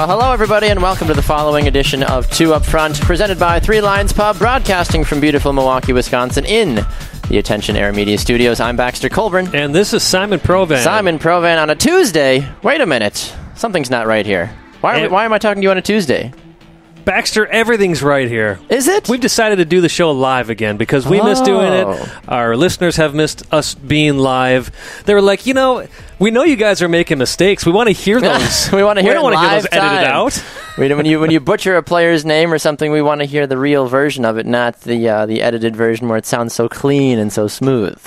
Well, hello, everybody, and welcome to the following edition of Two Up Front, presented by Three Lions Pub, broadcasting from beautiful Milwaukee, Wisconsin, in the Attention Air Media Studios. I'm Baxter Colburn. And this is Simon Provan. Simon Provan on a Tuesday. Wait a minute. Something's not right here. Why, are we, why am I talking to you on a Tuesday? Baxter, everything's right here. Is it? We've decided to do the show live again because we miss doing Oh. it. Our listeners have missed us being live. They were like, you know, we know you guys are making mistakes. We want to hear those. we want to hear We don't want to hear those edited time. out. We- when you when you butcher a player's name or something, we want to hear the real version of it, not the uh, the edited version where it sounds so clean and so smooth.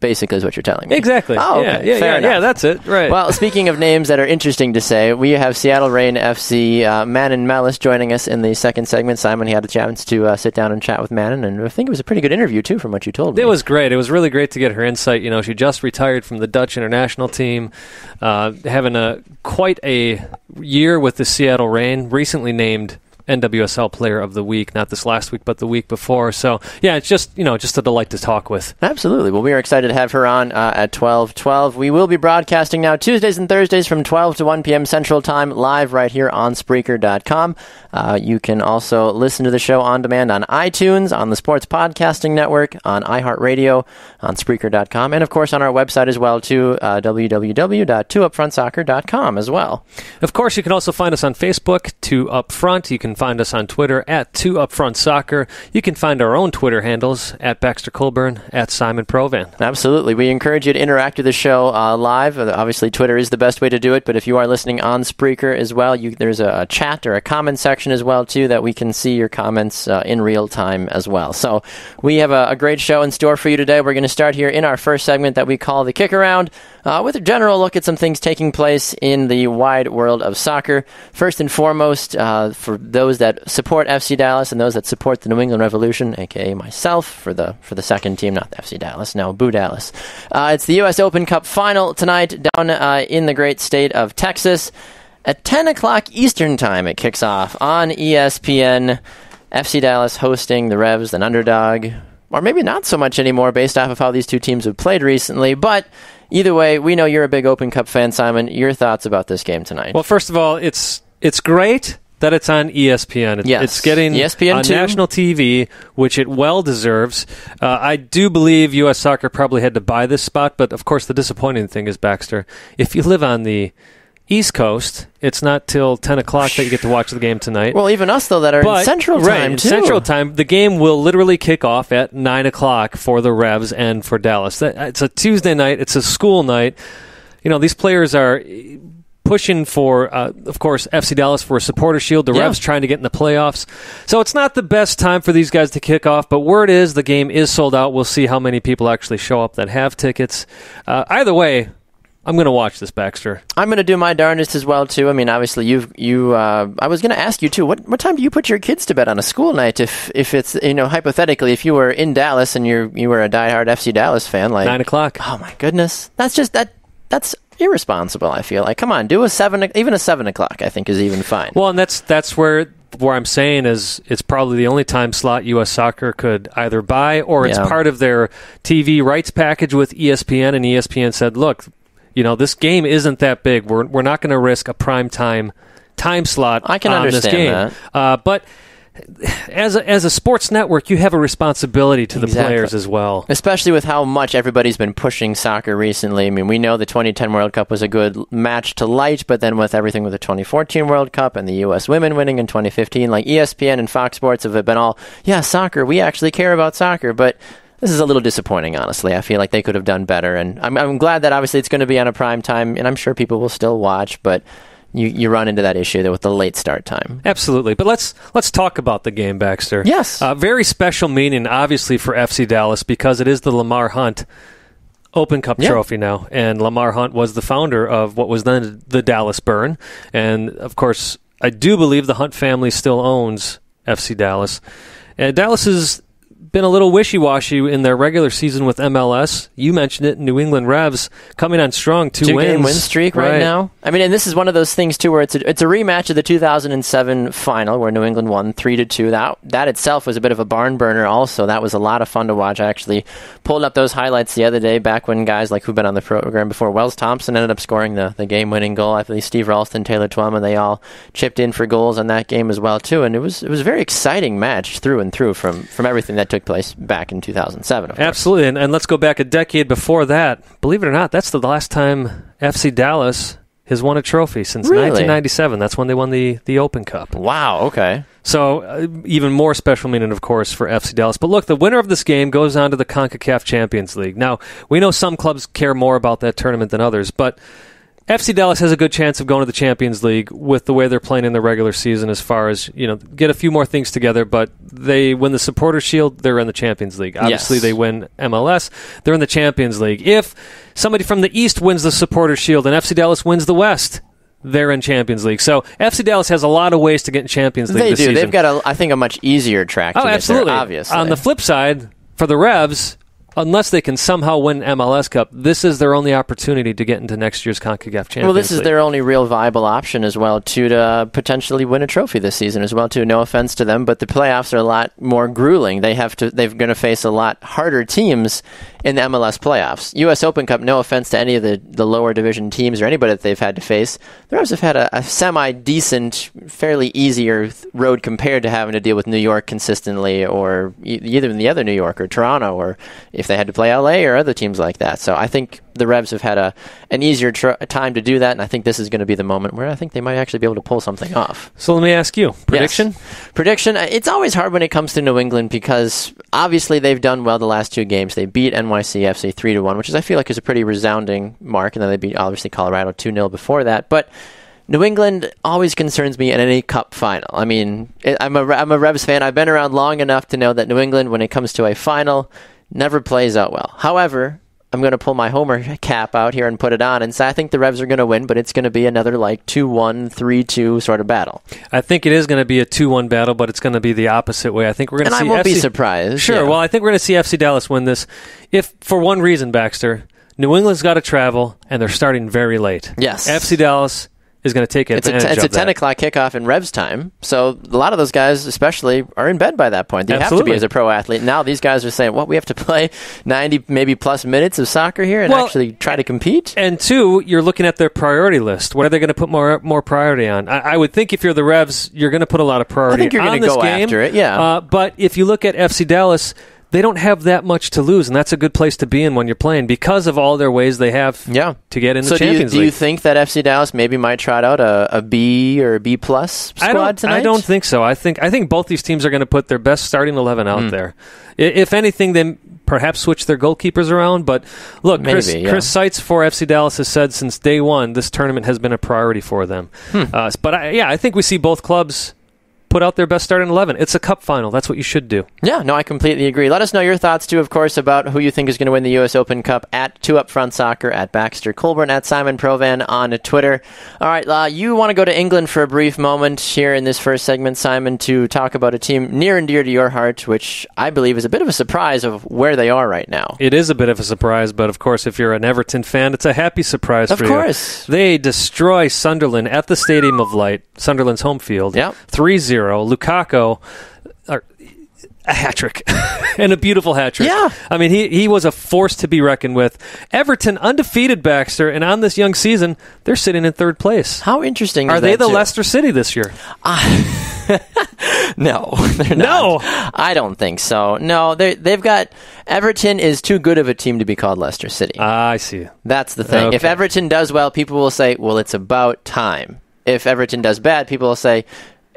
Basically, is what you're telling me. Exactly. Oh, yeah, okay. yeah, Fair yeah, enough. yeah. That's it. Right. Well, speaking of names that are interesting to say, we have Seattle Reign FC uh, Manon Melis joining us in the second segment. Simon he had a chance to uh, sit down and chat with Manon, and I think it was a pretty good interview too, from what you told me. It was great. It was really great to get her insight. You know, she just retired from the Dutch international team, uh, having a quite a year with the Seattle Rain. Recently named NWSL Player of the Week, not this last week, but the week before. So yeah, it's just you know just a delight to talk with. Absolutely. Well, we are excited to have her on uh, at 12 12. We will be broadcasting now Tuesdays and Thursdays from 12 to 1 p.m. Central Time live right here on Spreaker.com. Uh, you can also listen to the show on demand on iTunes, on the Sports Podcasting Network, on iHeartRadio, on Spreaker.com, and of course on our website as well, too, uh, www.twoupfrontsoccer.com as well. Of course, you can also find us on Facebook, Two Up Front. You can find us on Twitter at Two Up Front Soccer. You can find our own Twitter handles at Baxter Colburn, at Simon Provan. Absolutely. We encourage you to interact with the show uh, live. Uh, Obviously, Twitter is the best way to do it, but if you are listening on Spreaker as well, you, there's a, chat or a comment section as well, too, that we can see your comments uh, in real time as well. So we have a, a great show in store for you today. We're going to start here in our first segment that we call the Kick Around uh, with a general look at some things taking place in the wide world of soccer. First and foremost, uh, for those that support FC Dallas and those that support the New England Revolution, aka myself, for the for the second team, not the FC Dallas, no, Boo Dallas. Uh, it's the U.S. Open Cup final tonight down uh, in the great state of Texas. At 10 o'clock Eastern Time, it kicks off on ESPN. FC Dallas hosting the Revs, an underdog, or maybe not so much anymore based off of how these two teams have played recently. But either way, we know you're a big Open Cup fan, Simon. Your thoughts about this game tonight? Well, first of all, it's it's great that it's on ESPN. It's, Yes. it's getting ESPN on two. national TV, which it well deserves. Uh, I do believe U.S. Soccer probably had to buy this spot, but of course, the disappointing thing is Baxter. If you live on the East Coast, it's not till ten o'clock that you get to watch the game tonight. well, even us though that are in But- Central right, Time in too. Central Time, the game will literally kick off at nine o'clock for the Revs and for Dallas. It's a Tuesday night. It's a school night. You know, these players are pushing for, uh, of course, FC Dallas for a supporter shield. The Yeah. Revs trying to get in the playoffs. So it's not the best time for these guys to kick off. But word is the game is sold out. We'll see how many people actually show up that have tickets. Uh, either way. I'm going to watch this, Baxter. I'm going to do my darndest as well too. I mean, obviously, you've you. Uh, I was going to ask you too. What what time do you put your kids to bed on a school night? If if it's you know hypothetically, if you were in Dallas and you're you were a diehard FC Dallas fan, like Nine o'clock. oh my goodness, that's just that that's irresponsible. I feel like come on, do a seven even a seven o'clock. I think is even fine. Well, and that's that's where where I'm saying is it's probably the only time slot U.S. Soccer could either buy or it's Yeah. part of their TV rights package with ESPN, and ESPN said, look, you know, this game isn't that big. We're we're not going to risk a prime time time slot. I can on this understand game. that. Uh, but as a, as a sports network, you have a responsibility to the Exactly. players as well. Especially with how much everybody's been pushing soccer recently. I mean, we know the 2010 World Cup was a good match to light, but then with everything with the 2014 World Cup and the U.S. women winning in 2015, like ESPN and Fox Sports have been all, yeah, soccer, we actually care about soccer, but this is a little disappointing, honestly. I feel like they could have done better, and I'm, I'm glad that obviously it's going to be on a prime time, and I'm sure people will still watch, but you, you run into that issue there with the late start time. Absolutely, but let's let's talk about the game, Baxter. Yes. uh, very special meaning, obviously for FC Dallas because it is the Lamar Hunt Open Cup Yeah. trophy now, and Lamar Hunt was the founder of what was then the Dallas Burn, and of course, I do believe the Hunt family still owns FC Dallas, and Dallas is been a little wishy-washy in their regular season with MLS. You mentioned it, New England Revs coming on strong, two, two wins, win streak right, now. I mean, and this is one of those things too, where it's a, it's a rematch of the 2007 final where New England won three to two. That that itself was a bit of a barn burner. Also, that was a lot of fun to watch. I actually pulled up those highlights the other day, back when guys like who've been on the program before, Wells Thompson ended up scoring the, the game winning goal. I believe Steve Ralston, Taylor Twellman, they all chipped in for goals on that game as well too. And it was it was a very exciting match through and through from from everything that took place back in 2007. Absolutely, and, and let's go back a decade before that. Believe it or not, that's the last time FC Dallas has won a trophy since Really? 1997. That's when they won the the Open Cup. Wow. Okay. So uh, even more special meaning, of course, for FC Dallas. But look, the winner of this game goes on to the Concacaf Champions League. Now we know some clubs care more about that tournament than others, but FC Dallas has a good chance of going to the Champions League with the way they're playing in the regular season. As far as you know, get a few more things together, but they win the Supporter Shield, they're in the Champions League. Obviously, Yes. they win MLS, they're in the Champions League. If somebody from the East wins the Supporter Shield and FC Dallas wins the West. They're in Champions League, so FC Dallas has a lot of ways to get in Champions League. They do. season. They've got a, I think, a much easier track. Oh, to Oh, get there, absolutely. obviously. On the flip side, for the Revs, unless they can somehow win MLS Cup, this is their only opportunity to get into next year's CONCACAF Champions well, this is League. their only real viable option as well, too, to uh, potentially win a trophy this season as well, too. No offense to them, but the playoffs are a lot more grueling. They have to. They're going to face a lot harder teams in the MLS playoffs. U.S. Open Cup. No offense to any of the, the lower division teams or anybody that they've had to face. The Revs have had a, a semi decent, fairly easier road compared to having to deal with New York consistently, or either in the other New York or Toronto, or if they had to play LA or other teams like that. So I think the Revs have had a an easier tr- time to do that, and I think this is going to be the moment where I think they might actually be able to pull something off. so let me ask you prediction. Yes. Prediction. uh, It's always hard when it comes to New England because obviously they've done well the last two games. They beat NYCFC three to one, which is I feel like is a pretty resounding mark, and then they beat obviously Colorado two 0 before that. But New England always concerns me in any cup final. I mean, I'm a I'm a Revs fan. I've been around long enough to know that New England, when it comes to a final, never plays out well. However. I'm going to pull my homer cap out here and put it on and say I think the Revs are going to win, but it's going to be another like 2-1, 3-2 sort of battle. I think it is going to be a two-one battle, but it's going to be the opposite way. I think we're going And to I see won't FC be surprised. Sure. yeah. Well, I think we're going to see FC Dallas win this. If for one reason, Baxter, New England's got to travel, and they're starting very late. Yes. FC Dallas is going to take it's a, advantage t- it's a of that. 10 o'clock kickoff in Revs time. So a lot of those guys, especially, are in bed by that point. They have to be as a pro athlete. Now these guys are saying, "Well, we have to play 90 maybe plus minutes of soccer here and Well, actually try to compete? And two, you're looking at their priority list. What are they going to put more more priority on? I, I would think if you're the Revs, you're going to put a lot of priority. I think you're going to go after it, yeah. Uh, but if you look at FC Dallas, they don't have that much to lose, and that's a good place to be in when you're playing because of all their ways they have Yeah. to get in So the do you, Champions do you think that FC Dallas maybe might trot out a, a B or a B plus squad I don't. tonight? I don't think so. I think. I think both these teams are going to put their best starting eleven out Hmm. there. I- If anything, they perhaps switch their goalkeepers around. But look, Chris, Maybe, yeah. Chris Seitz for FC Dallas has said since day one this tournament has been a priority for them. Hmm. Uh, but I, yeah, I think we see both clubs put out their best starting eleven. It's a cup final. That's what you should do. Yeah, no, I completely agree. Let us know your thoughts too, of course, about who you think is going to win the U.S. Open Cup at Two Up Front Soccer at Baxter Colburn at Simon Provan on Twitter. All right, uh, you want to go to England for a brief moment here in this first segment, Simon, to talk about a team near and dear to your heart, which I believe is a bit of a surprise of where they are right now. It is a bit of a surprise, but of course, if you're an Everton fan, it's a happy surprise Of for course. you. Of course. They destroy Sunderland at the Stadium of Light, Sunderland's home field. Yep. 3 0. Lukaku, or, a hat trick. and a beautiful hat trick. Yeah. I mean, he, he was a force to be reckoned with. Everton, undefeated Baxter, and on this young season, they're sitting in third place. How interesting is Are they the too? Leicester City this year? No, they're No. I don't think so. No, they they've got Everton is too good of a team to be called Leicester City. Ah, I see. That's the thing. If Everton does well, people will say, "Well, it's about time." If Everton does bad, people will say,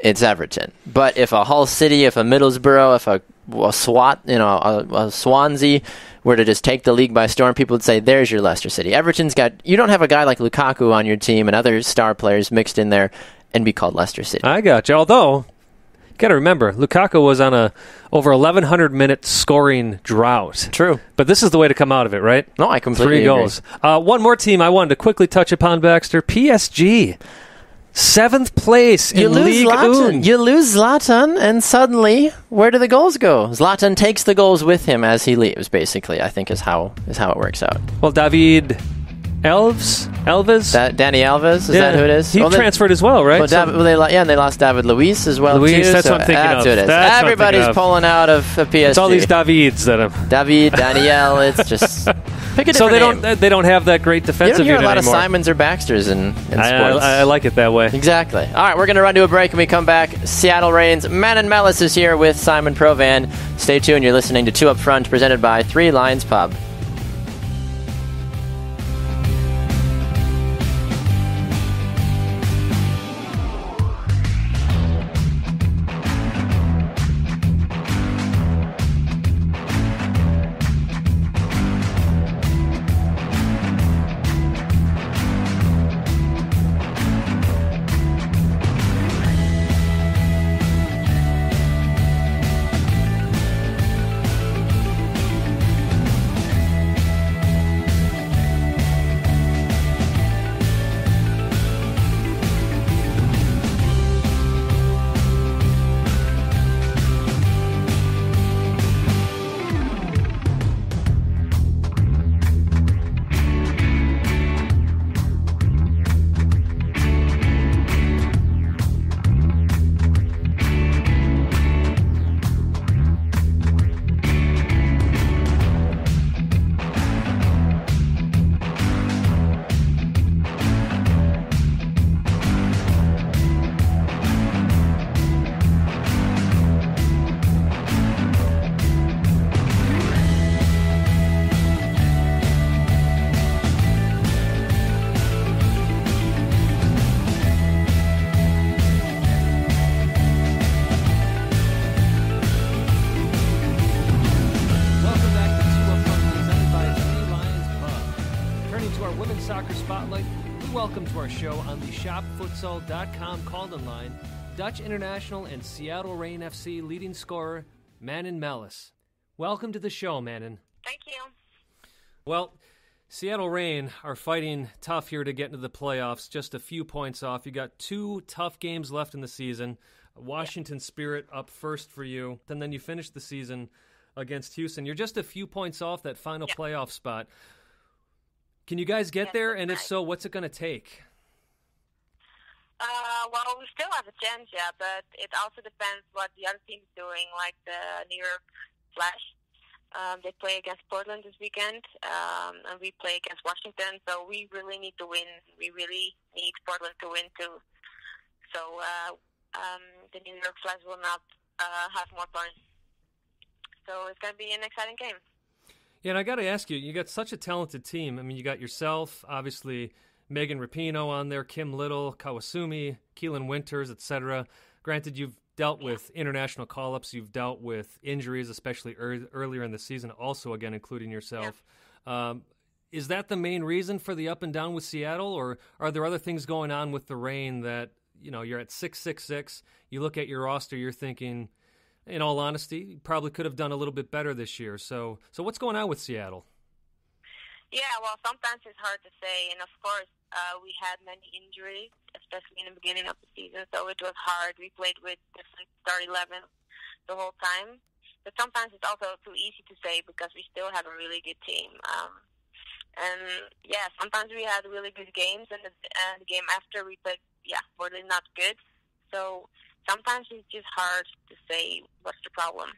"It's Everton." But if a Hull City, if a Middlesbrough, if a, a SWAT, you know, a, a Swansea were to just take the league by storm, people would say, "There's your Leicester City." Everton's got. You don't have a guy like Lukaku on your team and other star players mixed in there and be called Leicester City. I got you. Although, got to remember, Lukaku was on a over 1,100 minute scoring drought. True. But this is the way to come out of it, right? No, I completely Three goals. Uh, one more team I wanted to quickly touch upon, Baxter. PSG. Seventh place in You lose League Zlatan. Un. You lose Zlatan, and suddenly, where do the goals go? Zlatan takes the goals with him as he leaves. Basically, I think is how is how it works out. Well, David Elves. That Dani Alves is that who it is? He Well, they- transferred as well, right? Well, So- David, well, they, yeah, and they lost David Luiz as well Luiz, too. that's so what I'm thinking that's of. Who it is. That's Everybody's pulling out of PSG. it's all these Davids that are. David, Danielle. It's just pick a different So they name. don't they don't have that great You defensive don't hear a lot anymore. of Simons or Baxters in, in I, sports. I, I like it that way. Exactly. All right, we're going to run to a break and we come back. Seattle Reigns. Manon Melis is here with Simon Provan. Stay tuned. You're listening to Two Up Front, presented by Three Lions Pub. shopfutsal.com call-in line, Dutch International and Seattle Reign FC leading scorer, Manon Melis. Welcome to the show, Manon. Thank you. Well, Seattle Rain are fighting tough here to get into the playoffs, just a few points off. You got two tough games left in the season. Washington Spirit up first for you, and then you finish the season against Houston. You're just a few points off that final playoff spot. Can you guys get Yes, there? And if so, what's it going to take? Uh, well, we still have a chance, yeah, but it also depends what the other team's doing, like the New York Flash. Um, they play against Portland this weekend, um, and we play against Washington. So we really need to win. We really need Portland to win too. So uh, um, the New York Flash will not uh, have more points. So it's going to be an exciting game. Yeah, and I got to ask you, you got such a talented team. I mean, you got yourself, obviously Megan Rapinoe on there, Kim Little, Kawasumi, Keelin Winters, etc. Granted, you've dealt with international call-ups, you've dealt with injuries, especially ear earlier in the season, also again including yourself. Um, is that the main reason for the up and down with Seattle, or are there other things going on with the Reign that you know you're at six six six? You look at your roster, you're thinking in all honesty, you probably could have done a little bit better this year. So, so what's going on with Seattle? Yeah, well, sometimes it's hard to say, and of course, uh, we had many injuries, especially in the beginning of the season, so it was hard. We played with different start 11 the whole time, but sometimes it's also too easy to say because we still have a really good team. Um, and yeah, sometimes we had really good games, and the, and the game after we played, yeah, really not good. So sometimes it's just hard to say what's the problem.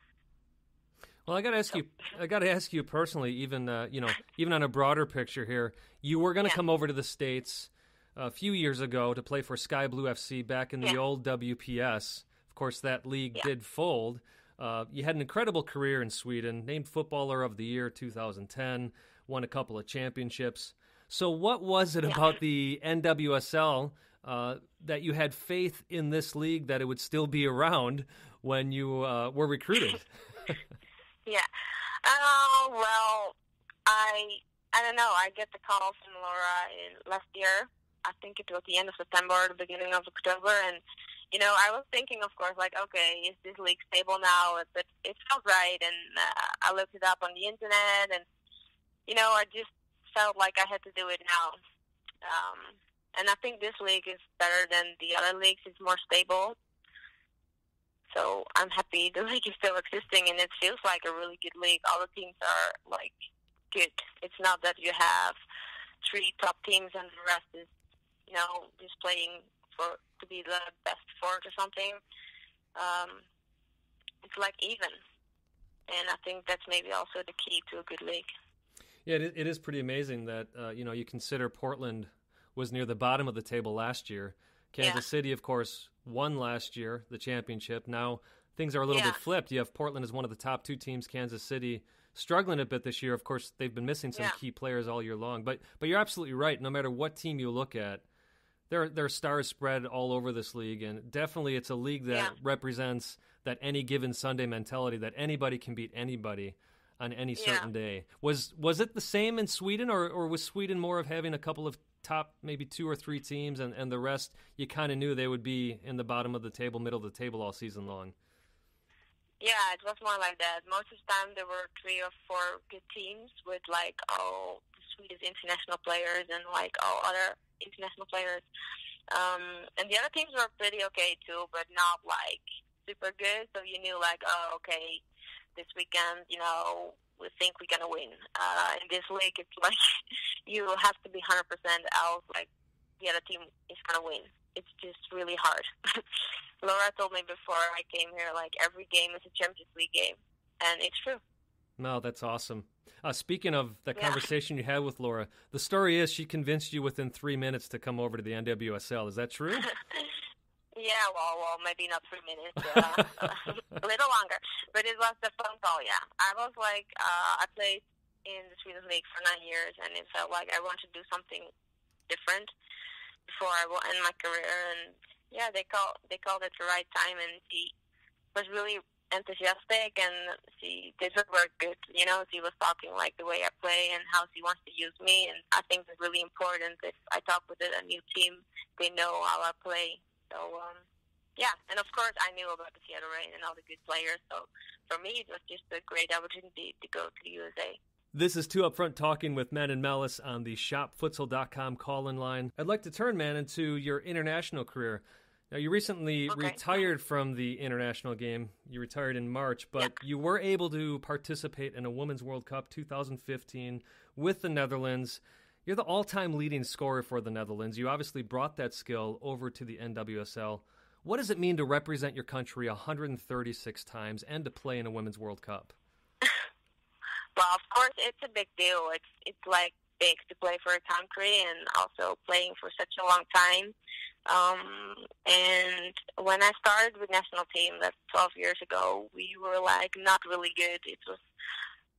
Well, I got to ask you. I got to ask you personally, even uh, you know, even on a broader picture here. You were going to Yeah. come over to the states a few years ago to play for Sky Blue FC back in the old WPS. Of course, that league Yeah. did fold. Uh, you had an incredible career in Sweden, named Footballer of the Year 2010, won a couple of championships. So, what was it Yeah. about the NWSL uh, that you had faith in this league that it would still be around when you uh, were recruited? Yeah. Oh well, I I don't know. I get the call from Laura in last year. I think it was the end of September, or the beginning of October, and you know I was thinking, of course, like, okay, is this league stable now? But it felt right, and uh, I looked it up on the internet, and you know I just felt like I had to do it now. Um, and I think this league is better than the other leagues. It's more stable. So I'm happy the league is still existing, and it feels like a really good league. All the teams are like good. It's not that you have three top teams and the rest is, you know, just playing for to be the best four or something. Um, it's like even, and I think that's maybe also the key to a good league. Yeah, it is pretty amazing that uh, you know you consider Portland was near the bottom of the table last year. Kansas yeah. City, of course, won last year the championship. Now things are a little yeah. bit flipped. You have Portland as one of the top two teams. Kansas City struggling a bit this year. Of course, they've been missing some yeah. key players all year long. But but you're absolutely right. No matter what team you look at, there there are stars spread all over this league, and definitely it's a league that yeah. represents that any given Sunday mentality that anybody can beat anybody on any certain day. Was was it the same in Sweden, or or was Sweden more of having a couple of top maybe two or three teams, and and the rest you kind of knew they would be in the bottom of the table, middle of the table all season long? Yeah, it was more like that. Most of the time, there were three or four good teams with like all Swedish international players and like all other international players. Um, and the other teams were pretty okay too, but not like super good. So you knew like, oh, okay, this weekend, you know, we think we're gonna win. Uh, in this league, it's like you have to be hundred percent else. Like the other team is gonna win. It's just really hard. Laura told me before I came here, like every game is a Champions League game, and it's true. No, that's awesome. Uh, speaking of that yeah. conversation you had with Laura, the story is she convinced you within three minutes to come over to the NWSL. Is that true? yeah, well, well, maybe not three minutes, uh, a little longer, but it was the phone call. Yeah, I was like, uh, I played in the Swedish league for nine years, and it felt like I wanted to do something different before I will end my career. And yeah, they called they called at the right time, and she was really enthusiastic and she did her work good. You know, she was talking like the way I play and how she wants to use me, and I think it's really important if I talk with a new team, they know how I play. So. um yeah, and of course I knew about the Seattle Reign and all the good players. So for me, it was just a great opportunity to go to the USA. This is Two Upfront talking with Manon Melis on the shopfutsal.com call in line. I'd like to turn, Manon, to your international career. Now, you recently okay. retired from the international game. You retired in March, but yep. you were able to participate in a Women's World Cup 2015 with the Netherlands. You're the all time leading scorer for the Netherlands. You obviously brought that skill over to the NWSL. What does it mean to represent your country 136 times and to play in a Women's World Cup? Well, of course, it's a big deal. It's it's like big to play for a country and also playing for such a long time. Um, and when I started with national team, that's 12 years ago, we were like not really good. It was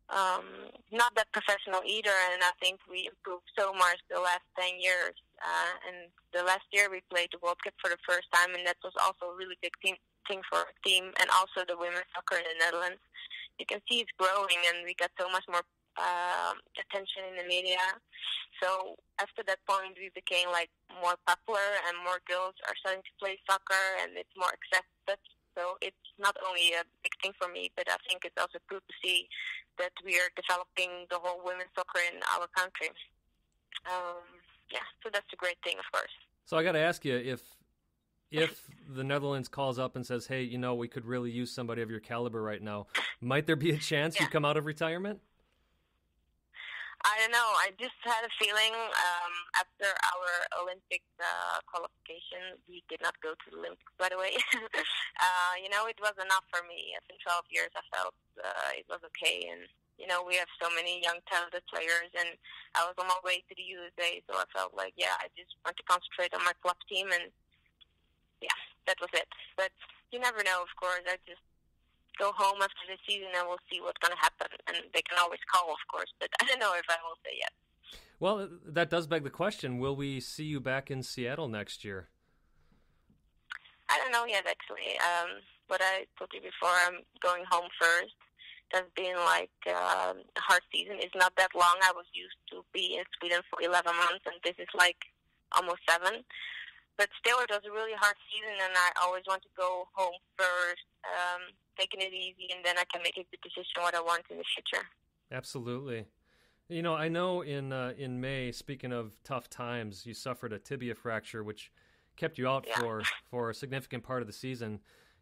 um, not that professional either, and I think we improved so much the last 10 years. Uh, and the last year we played the World Cup for the first time, and that was also a really big team, thing for our team, and also the women's soccer in the Netherlands you can see it's growing, and we got so much more uh, attention in the media. So after that point, we became like more popular, and more girls are starting to play soccer, and it's more accepted. So it's not only a big thing for me, but I think it's also good to see that we are developing the whole women's soccer in our country. Um, yeah, so that's a great thing, of course. So I got to ask you if if the Netherlands calls up and says, "Hey, you know, we could really use somebody of your caliber right now," might there be a chance yeah. you come out of retirement? I don't know. I just had a feeling um, after our Olympic uh, qualification, we did not go to the Olympics. By the way, uh, you know, it was enough for me. After 12 years, I felt uh, it was okay, and you know, we have so many young talented players, and I was on my way to the USA, so I felt like, yeah, I just want to concentrate on my club team and yeah, that was it. But you never know, of course. I just go home after the season and we'll see what's going to happen. And they can always call, of course, but I don't know if I will say yes. Well, that does beg the question will we see you back in Seattle next year? I don't know yet, actually. Um, what I told you before, I'm going home first. That's been like uh, a hard season. It's not that long. I was used to be in Sweden for 11 months, and this is like almost seven but still, it was a really hard season, and I always want to go home first, um, taking it easy, and then I can make a good decision what I want in the future. Absolutely. You know, I know in uh, in May, speaking of tough times, you suffered a tibia fracture, which kept you out Yeah. for for a significant part of the season.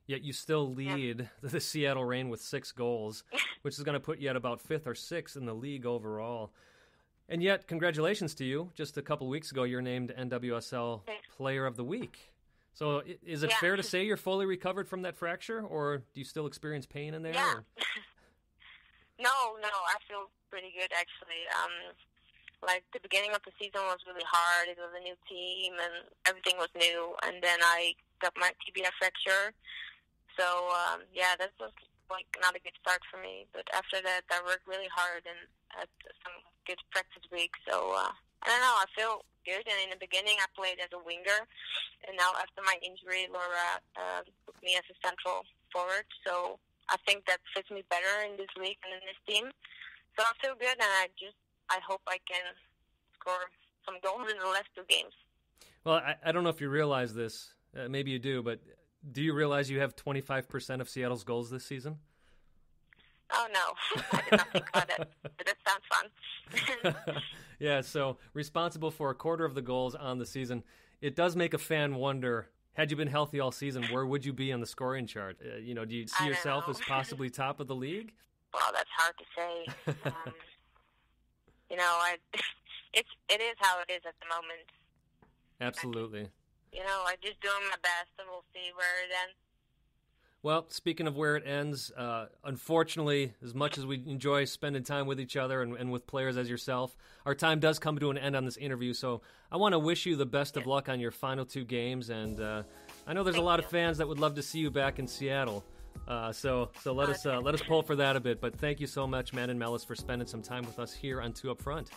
Yet you still lead the Seattle Reign with six goals, which is going to put you at about fifth or sixth in the league overall. And yet, congratulations to you! Just a couple weeks ago, you're named NWSL Player of the Week. So, is it Yeah. fair to say you're fully recovered from that fracture, or do you still experience pain in there? Yeah. No, no, I feel pretty good actually. Um, like the beginning of the season was really hard. It was a new team and everything was new. And then I got my tibia fracture. So um, yeah, that was like not a good start for me. But after that, I worked really hard and had some good practice weeks. So uh, I don't know. I feel good. And in the beginning, I played as a winger, and now after my injury, Laura uh, put me as a central forward. So I think that fits me better in this league and in this team. So I feel good, and I just I hope I can score some goals in the last two games. Well, I, I don't know if you realize this. Uh, maybe you do, but do you realize you have 25% of Seattle's goals this season? Oh no, I did not think about that. But that sounds fun. yeah, so responsible for a quarter of the goals on the season. It does make a fan wonder. Had you been healthy all season, where would you be on the scoring chart? Uh, you know, do you see yourself know. as possibly top of the league? well, that's hard to say. Um, you know, I it's it is how it is at the moment. Absolutely. You know, I'm just doing my best, and we'll see where it ends. Well, speaking of where it ends, uh, unfortunately, as much as we enjoy spending time with each other and, and with players as yourself, our time does come to an end on this interview. So I want to wish you the best of luck on your final two games. And uh, I know there's a lot you. of fans that would love to see you back in Seattle. Uh, so so let us uh, let us pull for that a bit. But thank you so much, Manon Melis, for spending some time with us here on Two Up Front.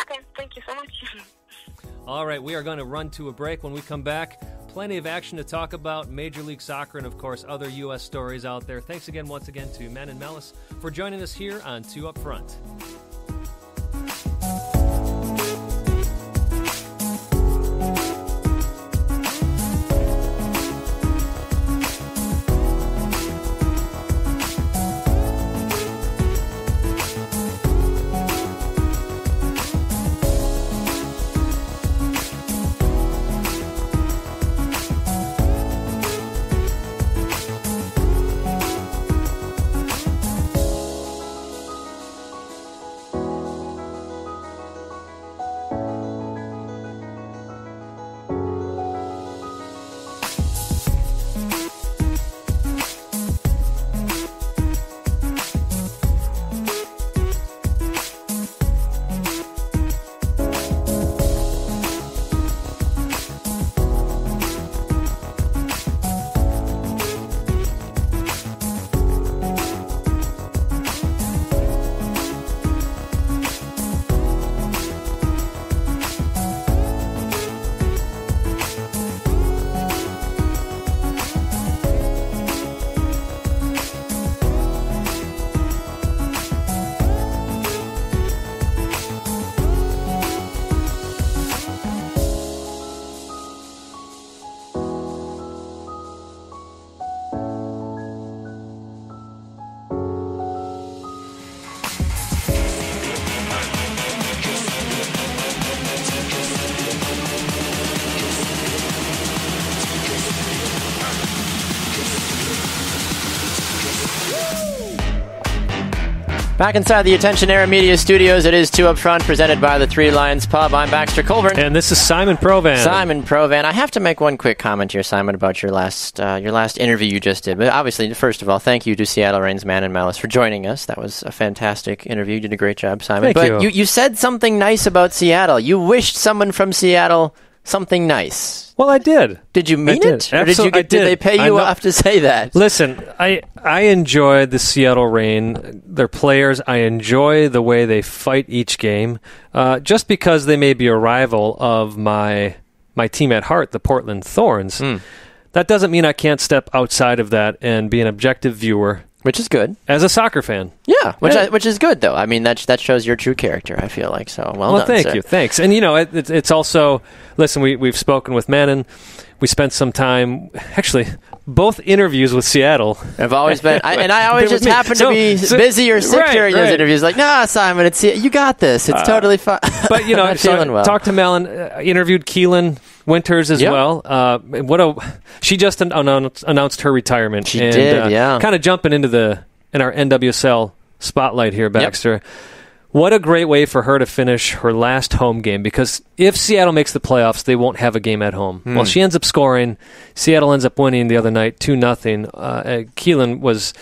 Okay, thank you so much. All right, we are going to run to a break. When we come back, plenty of action to talk about, Major League Soccer, and of course, other U.S. stories out there. Thanks again, once again, to Manon Melis for joining us here on Two Up Front. Back inside the Attention Era Media Studios, it is two up front, presented by the Three Lions Pub. I'm Baxter Colburn. And this is Simon Provan. Simon Provan. I have to make one quick comment here, Simon, about your last uh, your last interview you just did. But obviously, first of all, thank you to Seattle Reigns Manon Melis for joining us. That was a fantastic interview. You did a great job, Simon. Thank but you. you. You said something nice about Seattle. You wished someone from Seattle something nice. Well, I did. Did you mean did. it, or did you Absol- I did. did. they pay you off to say that? Listen, I I enjoy the Seattle Reign, their players. I enjoy the way they fight each game. Uh, just because they may be a rival of my my team at heart, the Portland Thorns, Hmm. that doesn't mean I can't step outside of that and be an objective viewer which is good. as a soccer fan. Yeah, which Yeah. I, which is good though. I mean, that that shows your true character. I feel like so. Well, Well, done, thank sir. you, thanks. And you know, it, it's it's also listen. We we've spoken with Manon. We spent some time, actually, both interviews with Seattle. I've always been, I, and I always just happen So- to be so- busy or sick right, during those right. Uh, interviews. Like, nah, Simon, it's you got this. It's totally fine. But you know, I'm so talked to Mellon, uh, interviewed Keelin Winters as Yep. well. Uh, what a she just an- announced, announced her retirement. She and, did, uh, yeah. Kind of jumping into the in our NWSL spotlight here, Baxter. What a great way for her to finish her last home game because if Seattle makes the playoffs, they won't have a game at home. Hmm. Well, she ends up scoring. Seattle ends up winning the other night, two nothing. Uh, uh, Keelin was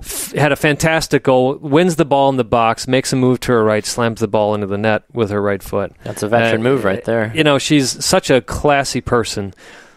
f- had a fantastic goal, wins the ball in the box, makes a move to her right, slams the ball into the net with her right foot. That's a veteran Uh, move right there. You know, she's such a classy person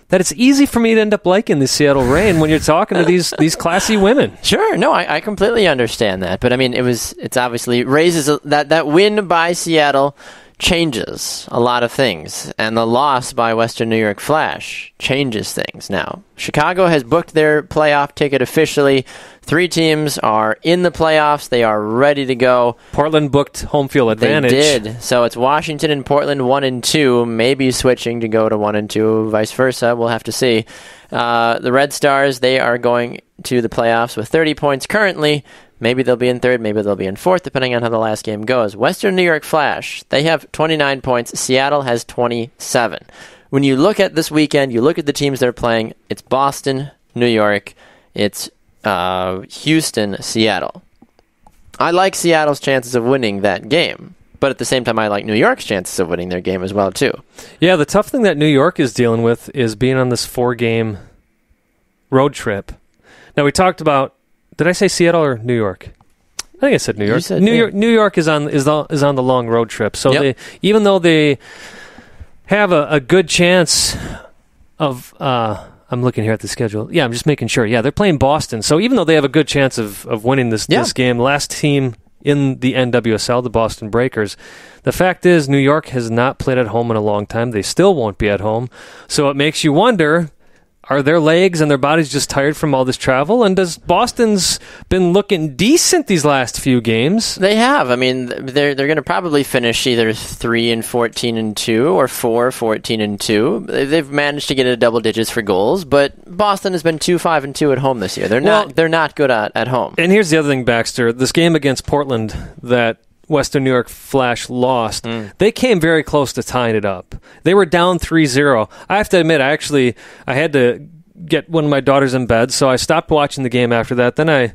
that it's easy for me to end up liking the Seattle Reign when you're talking to these these classy women. Sure, no, I, I completely understand that, but I mean, it was it's obviously raises a, that that win by Seattle changes a lot of things, and the loss by Western New York Flash changes things. Now, Chicago has booked their playoff ticket officially. Three teams are in the playoffs; they are ready to go. Portland booked home field advantage. They did. So it's Washington and Portland one and two, maybe switching to go to one and two, vice versa. We'll have to see. Uh, the Red Stars they are going to the playoffs with 30 points currently. Maybe they'll be in third, maybe they'll be in fourth, depending on how the last game goes. Western New York Flash they have 29 points. Seattle has 27. When you look at this weekend, you look at the teams they're playing. It's Boston, New York. It's uh, Houston, Seattle. I like Seattle's chances of winning that game, but at the same time, I like New York's chances of winning their game as well too. Yeah, the tough thing that New York is dealing with is being on this four game road trip. Now we talked about did I say Seattle or New York? I think I said New York. said New yeah. York New York is on is the, is on the long road trip. So Yep. they even though they have a, a good chance of uh I'm looking here at the schedule. Yeah, I'm just making sure. Yeah, they're playing Boston. So even though they have a good chance of, of winning this Yeah. this game, last team in the NWSL, the Boston Breakers, the fact is New York has not played at home in a long time. They still won't be at home. So it makes you wonder are their legs and their bodies just tired from all this travel? And does Boston's been looking decent these last few games? They have. I mean, they're they're going to probably finish either three and fourteen and two or four, 14 and two. They- They've managed to get into double digits for goals, but Boston has been two, five and two at home this year. They're Well- not they're not good at, at home. And here's the other thing, Baxter. This game against Portland that Western New York Flash lost, they came very close to tying it up. They were down 3-0. I have to admit, I actually I had to get one of my daughters in bed, so I stopped watching the game after that. Then I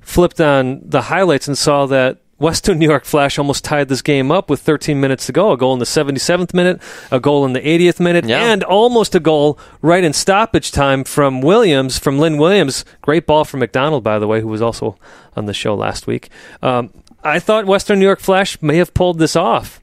flipped on the highlights and saw that Western New York Flash almost tied this game up with 13 minutes to go. A goal in the 77th minute, a goal in the 80th minute, Yeah. and almost a goal right in stoppage time from Williams, from Lynn Williams. Great ball from McDonald, by the way, who was also on the show last week. Um, I thought Western New York Flash may have pulled this off.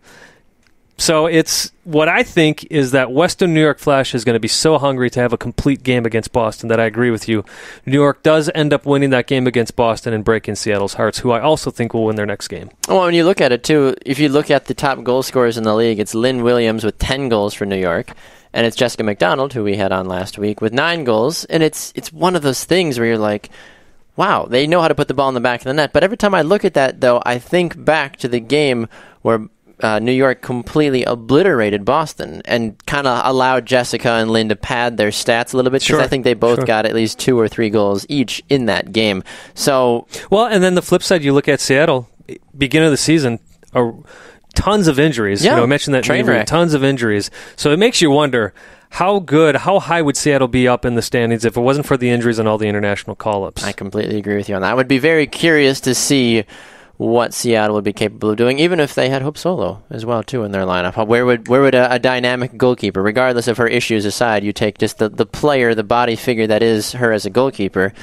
So it's what I think is that Western New York Flash is going to be so hungry to have a complete game against Boston that I agree with you. New York does end up winning that game against Boston and breaking Seattle's hearts, who I also think will win their next game. Oh, well, when you look at it too, if you look at the top goal scorers in the league, it's Lynn Williams with ten goals for New York, and it's Jessica McDonald, who we had on last week, with nine goals. And it's it's one of those things where you're like, wow, they know how to put the ball in the back of the net. But every time I look at that, though, I think back to the game where. Uh, New York completely obliterated Boston and kind of allowed Jessica and Lynn to pad their stats a little bit because Sure, I think they both sure. got at least two or three goals each in that game. So Well, and then the flip side, you look at Seattle, beginning of the season, uh, tons of injuries. Yeah, you know, I mentioned that train wreck. tons of injuries. So it makes you wonder how good, how high would Seattle be up in the standings if it wasn't for the injuries and all the international call-ups? I completely agree with you on that. I would be very curious to see what Seattle would be capable of doing, even if they had Hope Solo as well too in their lineup. Where would where would a, a dynamic goalkeeper, regardless of her issues aside, you take just the, the player, the body figure that is her as a goalkeeper.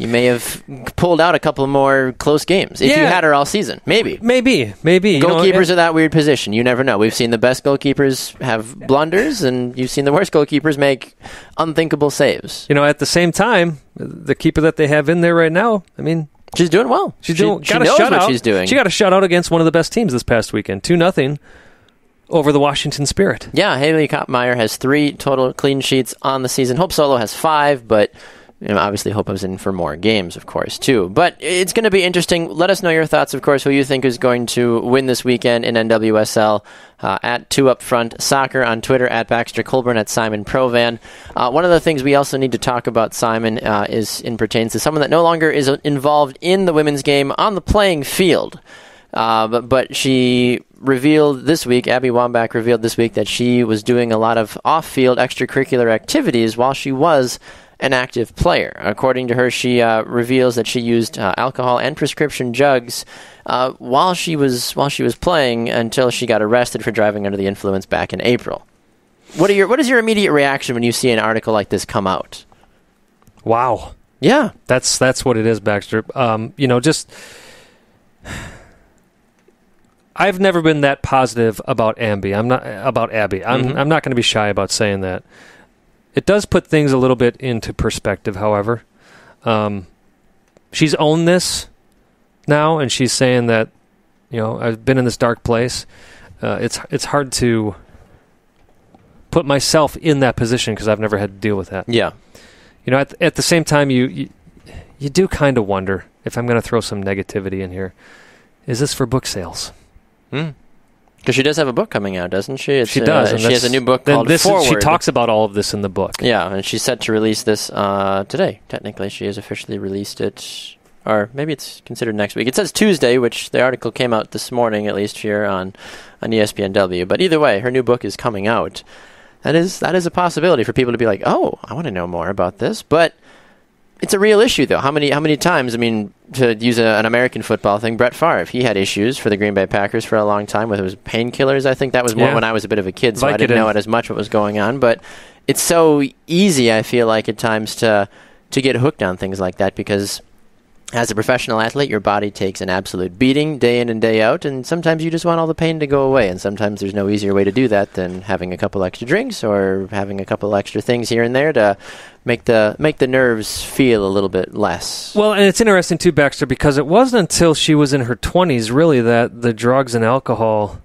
You may have pulled out a couple more close games if you had her all season. Maybe. Maybe, maybe. You know, Goalkeepers are that weird position. You never know. We've seen the best goalkeepers have blunders, and you've seen the worst goalkeepers make unthinkable saves. you know, at the same time, the keeper that they have in there right now, I mean, She's doing well. she's doing she got a knows shutout. what she's doing. She got a shutout against one of the best teams this past weekend, two nothing over the Washington Spirit. Yeah, Haley Kopmeyer has three total clean sheets on the season. Hope Solo has five, but know, obviously hope I was in for more games, of course, too. But it's going to be interesting. Let us know your thoughts, of course, who you think is going to win this weekend in NWSL. Uh, at two up front soccer on Twitter at Baxter Colburn at Simon Provan. Uh, one of the things we also need to talk about Simon uh, is in pertains to someone that no longer is involved in the women's game on the playing field. Uh, but, but she revealed this week, Abby Wambach revealed this week that she was doing a lot of off field extracurricular activities while she was an active player. According to her, she uh, reveals that she used uh, alcohol and prescription jugs uh, while she was while she was playing until she got arrested for driving under the influence back in April. What are your what is your immediate reaction when you see an article like this come out? Wow. Yeah, that's that's what it is, Baxter. Um, you know, just I've never been that positive about Abby. I'm not about Abby. I'm mm-hmm. I'm not going to be shy about saying that. It does put things a little bit into perspective, however. Um, she's owned this now, and she's saying that, you know, I've been in this dark place. Uh, it's it's hard to put myself in that position because I've never had to deal with that. Yeah. You know, at, at the same time, you you, you do kind of wonder if I'm going to throw some negativity in here. Is this for book sales? Hmm. Because she does have a book coming out, doesn't she? It's, she does. Uh, she has a new book called this Forward. Is, she talks about all of this in the book. Yeah, and she's set to release this uh, today. Technically, she has officially released it, or maybe it's considered next week. It says Tuesday, which the article came out this morning, at least here on on ESPNW. But either way, her new book is coming out. That is that is a possibility for people to be like, oh, I want to know more about this, but it's a real issue, though. How many how many times? I mean, to use a, an American football thing, Brett Favre, he had issues for the Green Bay Packers for a long time with his painkillers. I think that was more yeah. when I was a bit of a kid, so Vicodin. I didn't know it as much what was going on. But it's so easy, I feel like, at times to to get hooked on things like that because as a professional athlete, your body takes an absolute beating day in and day out, and sometimes you just want all the pain to go away. And sometimes there's no easier way to do that than having a couple extra drinks or having a couple extra things here and there to make the make the nerves feel a little bit less. Well, and it's interesting too, Baxter, because it wasn't until she was in her 20s really that the drugs and alcohol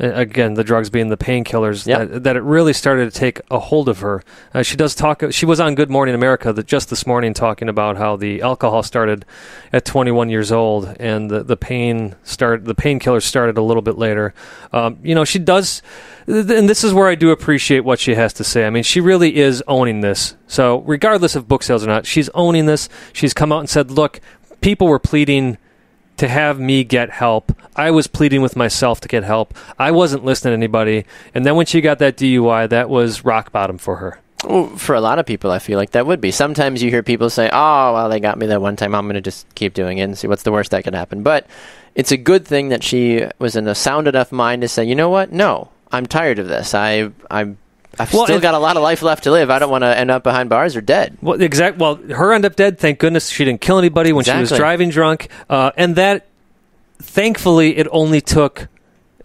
again the drugs being the painkillers yep. that, that, it really started to take a hold of her. Uh, she does talk she was on good morning america that just this morning talking about how the alcohol started at 21 years old and the, the pain started the painkillers started a little bit later. Um, you know she does and this is where i do appreciate what she has to say. I mean she really is owning this. So regardless of book sales or not she's owning this. She's come out and said look people were pleading to have me get help. I was pleading with myself to get help. I wasn't listening to anybody. And then when she got that DUI, that was rock bottom for her. Well, for a lot of people, I feel like that would be. Sometimes you hear people say, "Oh, well, they got me that one time. I'm going to just keep doing it and see what's the worst that could happen." But it's a good thing that she was in a sound enough mind to say, "You know what? No, I'm tired of this. I I'm I've well, still got a lot of life left to live. I don't want to end up behind bars or dead. Well, exact. Well, her end up dead. Thank goodness she didn't kill anybody when exactly. she was driving drunk. Uh, and that, thankfully, it only took,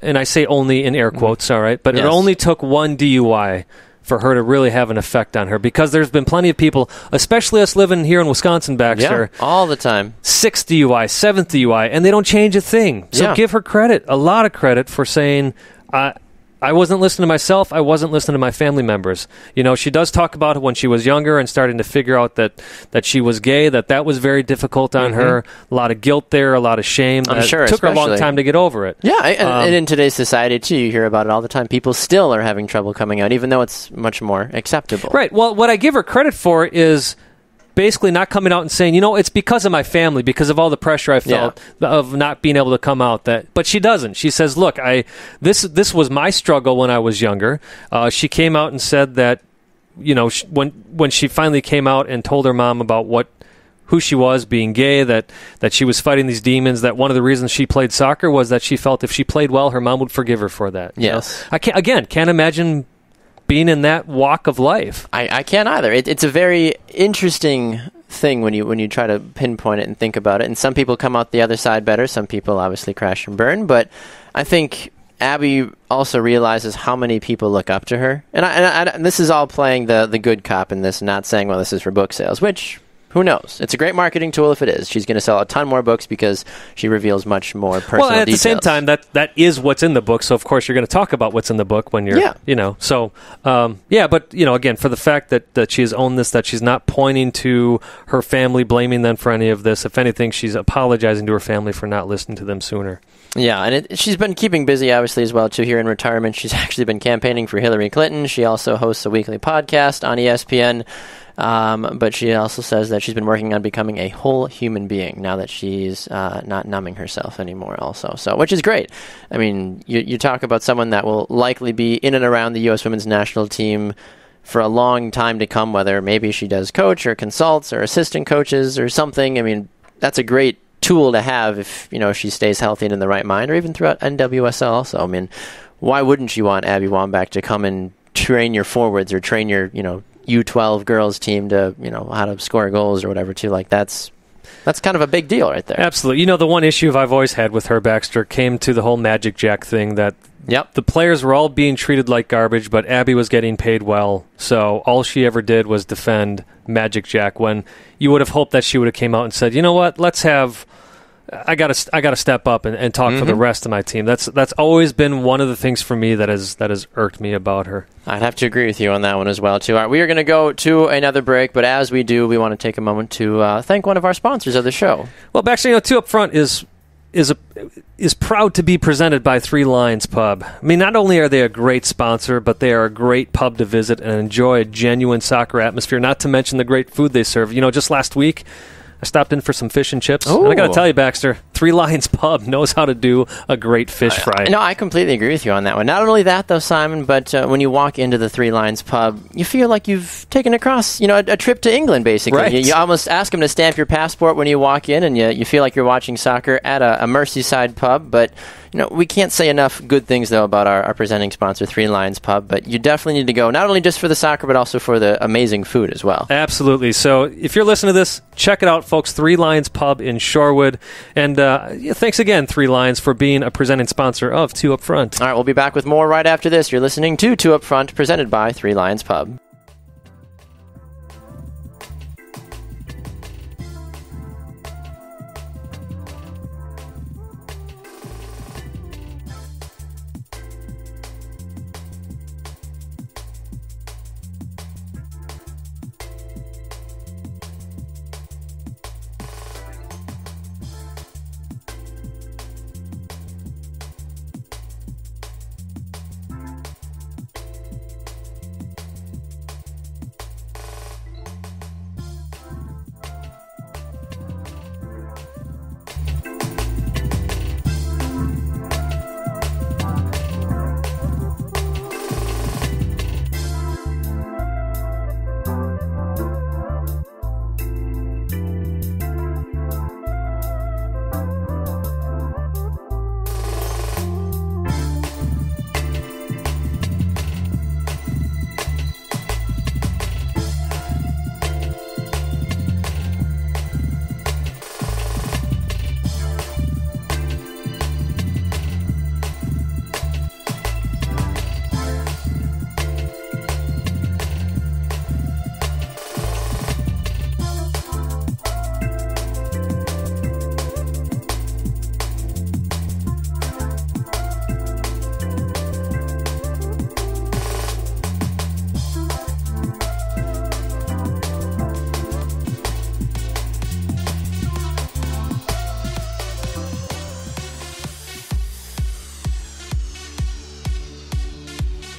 and I say only in air quotes, all right, but yes. it only took one DUI for her to really have an effect on her because there's been plenty of people, especially us living here in Wisconsin, Baxter. Yeah, all the time. Sixth DUI, seventh DUI, and they don't change a thing. So yeah. give her credit, a lot of credit for saying, uh, I wasn't listening to myself. I wasn't listening to my family members. You know, she does talk about it when she was younger and starting to figure out that that she was gay. That that was very difficult on mm-hmm. her. A lot of guilt there. A lot of shame. I'm sure. It took her a long time to get over it. Yeah, and, um, and in today's society too, you hear about it all the time. People still are having trouble coming out, even though it's much more acceptable. Right. Well, what I give her credit for is basically not coming out and saying, you know, it's because of my family, because of all the pressure I felt yeah. of not being able to come out. That, but she doesn't. She says, look, I this this was my struggle when I was younger. Uh, she came out and said that, you know, when when she finally came out and told her mom about what who she was being gay that that she was fighting these demons that one of the reasons she played soccer was that she felt if she played well her mom would forgive her for that yes know? i can't again can't imagine being in that walk of life. I, I can't either. It, it's a very interesting thing when you when you try to pinpoint it and think about it. And some people come out the other side better. Some people obviously crash and burn. But I think Abby also realizes how many people look up to her. And, I, and, I, and this is all playing the the good cop in this, not saying well this is for book sales, which Who knows? It's a great marketing tool if it is. She's going to sell a ton more books because she reveals much more personal well, at details. the same time, that that is what's in the book. So of course you're going to talk about what's in the book when you're, Yeah. you know. So um, yeah, but you know, again, for the fact that that she has owned this, that she's not pointing to her family, blaming them for any of this. If anything, she's apologizing to her family for not listening to them sooner. Yeah, and it, she's been keeping busy, obviously, as well, too, here in retirement. She's actually been campaigning for Hillary Clinton. She also hosts a weekly podcast on ESPN. Um, but she also says that she's been working on becoming a whole human being now that she's uh, not numbing herself anymore, also. So, which is great. I mean, you, you talk about someone that will likely be in and around the U.S. women's national team for a long time to come, whether maybe she does coach or consults or assistant coaches or something. I mean, that's a great tool to have if you know she stays healthy and in the right mind, or even throughout NWSL. Also, I mean, why wouldn't you want Abby Wambach to come and train your forwards or train your you know U12 girls team to you know how to score goals or whatever too? Like that's that's kind of a big deal right there. Absolutely. You know, the one issue I've always had with her, Baxter, came to the whole Magic Jack thing that Yep. the players were all being treated like garbage, but Abby was getting paid well. So all she ever did was defend Magic Jack when you would have hoped that she would have came out and said, you know what, let's have. I got to I got to step up and, and talk for the Mhm. rest of my team. That's that's always been one of the things for me that has that has irked me about her. I'd have to agree with you on that one as well too. All right, we are going to go to another break, but as we do, we want to take a moment to uh, thank one of our sponsors of the show. Well, Baxter, you know, two up front is is a, is proud to be presented by Three Lions Pub. I mean, not only are they a great sponsor, but they are a great pub to visit and enjoy a genuine soccer atmosphere. Not to mention the great food they serve. You know, just last week. I stopped in for some fish and chips. And I got to tell you, Baxter, Three Lions Pub knows how to do a great fish fry. No, I completely agree with you on that one. Not only that, though, Simon, but uh, when you walk into the Three Lions pub, you feel like you've taken across, you know, a, a trip to England. Basically, Right. you, you almost ask them to stamp your passport when you walk in, and you you feel like you're watching soccer at a, a Merseyside pub. But you know, we can't say enough good things though about our, our presenting sponsor, Three Lions Pub. But you definitely need to go, not only just for the soccer, but also for the amazing food as well. Absolutely. So if you're listening to this, check it out, folks. Three Lions Pub in Shorewood. And uh, Uh, yeah, thanks again, Three Lions, for being a presenting sponsor of Two Up Front. All right, we'll be back with more right after this. You're listening to Two Up Front, presented by Three Lions Pub.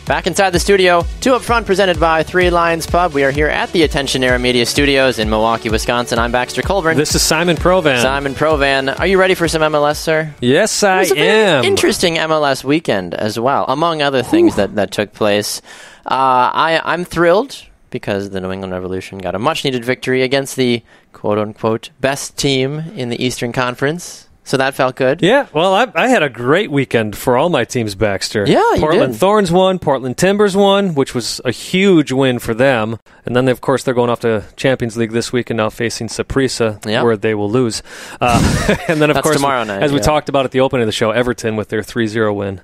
Back inside the studio, two up front, presented by Three Lions Pub. We are here at the Attention Era Media Studios in Milwaukee, Wisconsin. I'm Baxter Colburn. This is Simon Provan. Simon Provan. Are you ready for some MLS, sir? Yes, I was a very am. Interesting MLS weekend as well, among other things that, that took place. Uh, I, I'm thrilled because the New England Revolution got a much needed victory against the quote unquote best team in the Eastern Conference. So that felt good. Yeah, well, I, I had a great weekend for all my teams, Baxter. Yeah, Portland. Thorns won, Portland Timbers won, which was a huge win for them. And then, of course, they're going off to Champions League this week and now facing Saprissa, Yeah. where they will lose. Uh, and then, of course, tomorrow night, as we talked about at the opening of the show, Everton with their 3 0 win.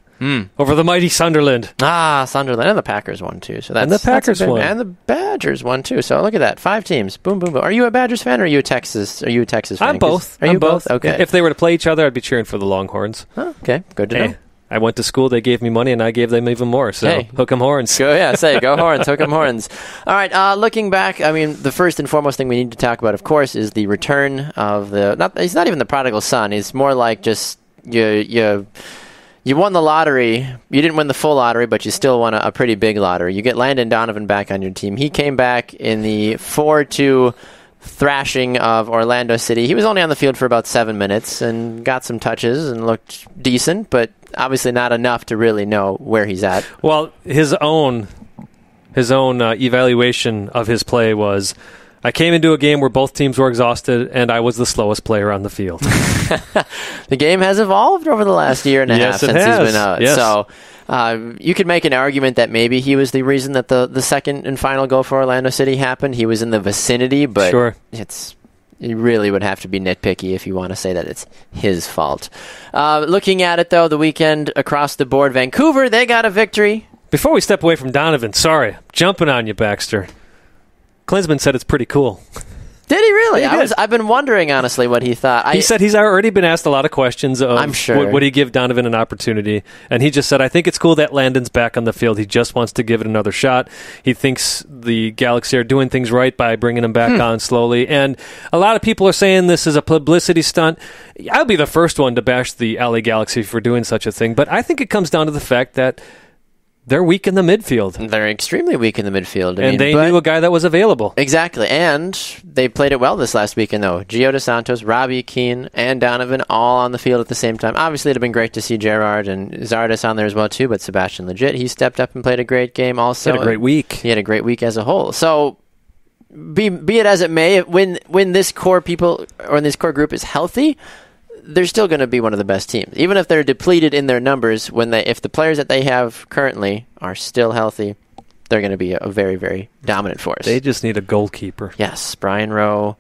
Over the mighty Sunderland. Ah, Sunderland and the Packers won too. So that's And the Packers big- won. and the Badgers won too. So look at that, five teams. Boom, boom, boom. Are you a Badgers fan or are you a Texas? Are you a Texas fan? I'm both. Are I'm you both? both. Okay. If they were to play each other, I'd be cheering for the Longhorns. Oh, okay, good to know. I went to school. They gave me money, and I gave them even more. So Hey. hook 'em horns. Go yeah, say go horns, hook 'em horns. All right. Uh, looking back, I mean, the first and foremost thing we need to talk about, of course, is the return of the. Not he's not even the prodigal son. He's more like just you you. You won the lottery. You didn't win the full lottery, but you still won a, a pretty big lottery. You get Landon Donovan back on your team. He came back in the four-two thrashing of Orlando City. He was only on the field for about seven minutes and got some touches and looked decent, but obviously not enough to really know where he's at. Well, his own his own uh, evaluation of his play was. I came into a game where both teams were exhausted, and I was the slowest player on the field. The game has evolved over the last year and a Yes, half since has. he's been out. Yes. So uh, you could make an argument that maybe he was the reason that the, the second and final goal for Orlando City happened. He was in the vicinity, but Sure. it's you really would have to be nitpicky if you want to say that it's his fault. Uh, looking at it though, the weekend across the board, Vancouver they got a victory. Before we step away from Donovan, sorry, jumping on you, Baxter. Klinsmann said it's pretty cool. Did he really? He I did. was. I've been wondering honestly what he thought. I, He said he's already been asked a lot of questions. Of I'm sure. Would, would he give Donovan an opportunity? And he just said, I think it's cool that Landon's back on the field. He just wants to give it another shot. He thinks the Galaxy are doing things right by bringing him back hmm. on slowly. And a lot of people are saying this is a publicity stunt. I'll be the first one to bash the LA Galaxy for doing such a thing. But I think it comes down to the fact that they're weak in the midfield. they're extremely weak in the midfield. I and mean, they knew a guy that was available. Exactly, and they played it well this last weekend, though. Gio Santos, Robbie Keane, and Donovan all on the field at the same time. Obviously, it'd have been great to see Gerrard and Zardes on there as well too. But Sebastian Lletget, he stepped up and played a great game. Also, Had a great week. He had a great week as a whole. So, be be it as it may, when when this core people or this core group is healthy, they're still going to be one of the best teams, even if they're depleted in their numbers. When they, if the players that they have currently are still healthy, they're going to be a very, very dominant force. They just need a goalkeeper. yes, Brian Rowe.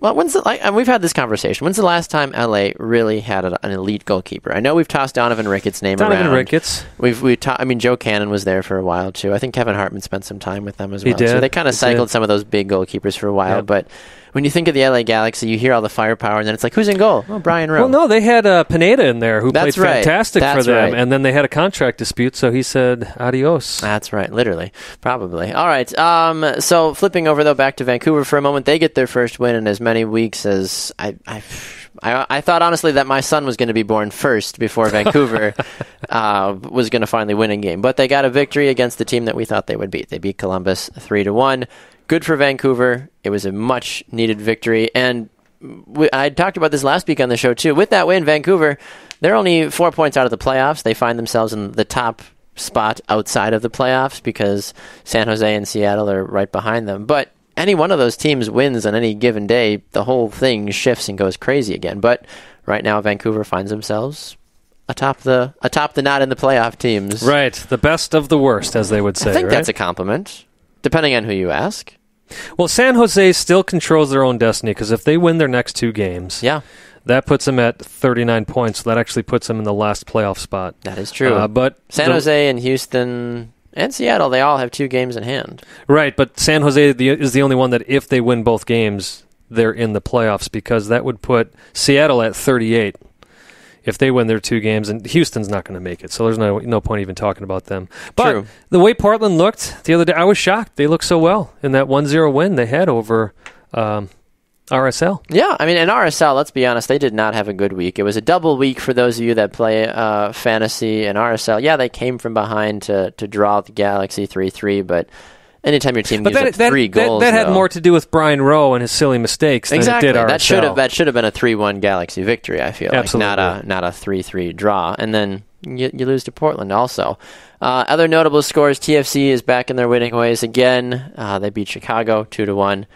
Well, when's the like? And we've had this conversation. When's the last time LA really had a, an elite goalkeeper? I know we've tossed Donovan Ricketts' name Donovan around. Donovan Ricketts. We've we ta- I mean Joe Cannon was there for a while too. I think Kevin Hartman spent some time with them as He well. So did. they kind of cycled did. some of those big goalkeepers for a while. Yeah. But when you think of the LA Galaxy, you hear all the firepower, and then it's like, who's in goal? Oh, Brian Rowe. Well, no, they had uh, Penedo in there who That's played right. fantastic for them, right. and then they had a contract dispute, so he said adios. That's right, literally, probably. All right. Um, so flipping over though back to Vancouver for a moment, they get their first win in as many weeks as I. I I, I thought honestly that my son was going to be born first before Vancouver uh, was going to finally win a game, but they got a victory against the team that we thought they would beat. They beat Columbus three to one. Good for Vancouver. It was a much needed victory, and we, I talked about this last week on the show too. With that win, Vancouver, they're only four points out of the playoffs. They find themselves in the top spot outside of the playoffs because San Jose and Seattle are right behind them. But any one of those teams wins on any given day, the whole thing shifts and goes crazy again. But right now, Vancouver finds themselves atop the atop the not in the playoff teams. Right, the best of the worst, as they would say. I think right? that's a compliment, depending on who you ask. Well, San Jose still controls their own destiny because if they win their next two games, Yeah, that puts them at 39 points. So that actually puts them in the last playoff spot. that is true. Uh, but San the- Jose and Houston and Seattle, they all have two games in hand. right? But San Jose the, is the only one that if they win both games, they're in the playoffs because that would put Seattle at 38. If they win their two games, and Houston's not going to make it, so there's no no point even talking about them. But True. the way Portland looked the other day, I was shocked. They looked so well in that 1-0 win they had over um, RSL. Yeah, I mean, in RSL, let's be honest, they did not have a good week. It was a double week for those of you that play uh, fantasy and RSL. Yeah, they came from behind to, to draw the Galaxy 3 3, but anytime your team But gives that, up that, three that- goals. that had though- more to do with Brian Rowe and his silly mistakes than exactly. it did RSL. That should have that should have been a three one Galaxy victory. I feel Absolutely. like not a not a three three draw, and then you, you lose to Portland also. Uh, other notable scores: TFC is back in their winning ways again. Uh, they beat Chicago two to one.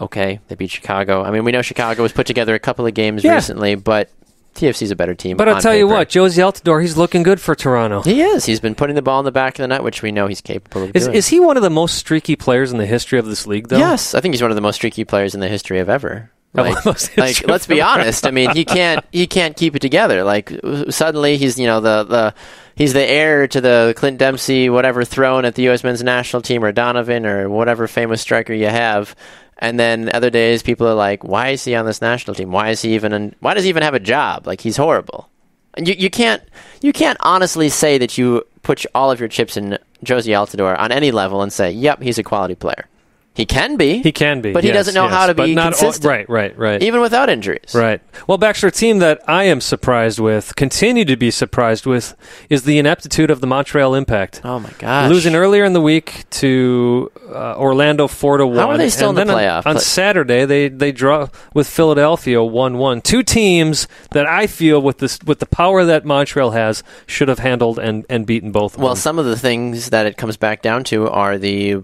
Okay, they beat Chicago. I mean, we know Chicago was put together a couple of games Yeah. recently, but TFC's a better team. But I'll tell you paper. what, Jozy Altidore, he's looking good for Toronto. he is. He's been putting the ball in the back of the net, which we know he's capable of Is, doing. is he one of the most streaky players in the history of this league, though? Yes, I think he's one of the most streaky players in the history of ever. Like, like let's be honest. I mean, he can't he can't keep it together. Like suddenly he's you know the the he's the heir to the Clint Dempsey whatever throne at the U.S. men's national team or Donovan or whatever famous striker you have. And then other days people are like, why is he on this national team? Why is he even in, why does he even have a job? Like he's horrible. And you, you can't you can't honestly say that you put all of your chips in Jozy Altidore on any level and say, yep, he's a quality player. He can be. He can be, But he doesn't know yes, how to be not consistent. right, right, right. even without injuries. Right. Well, Baxter, a team that I am surprised with, continue to be surprised with, is the ineptitude of the Montreal Impact. Oh my gosh. Losing earlier in the week to uh, Orlando four to one. How are they still and in the playoff? On, on Saturday, they they draw with Philadelphia one one. Two teams that I feel with this with the power that Montreal has should have handled and, and beaten both. Of Well, some of the things that it comes back down to are the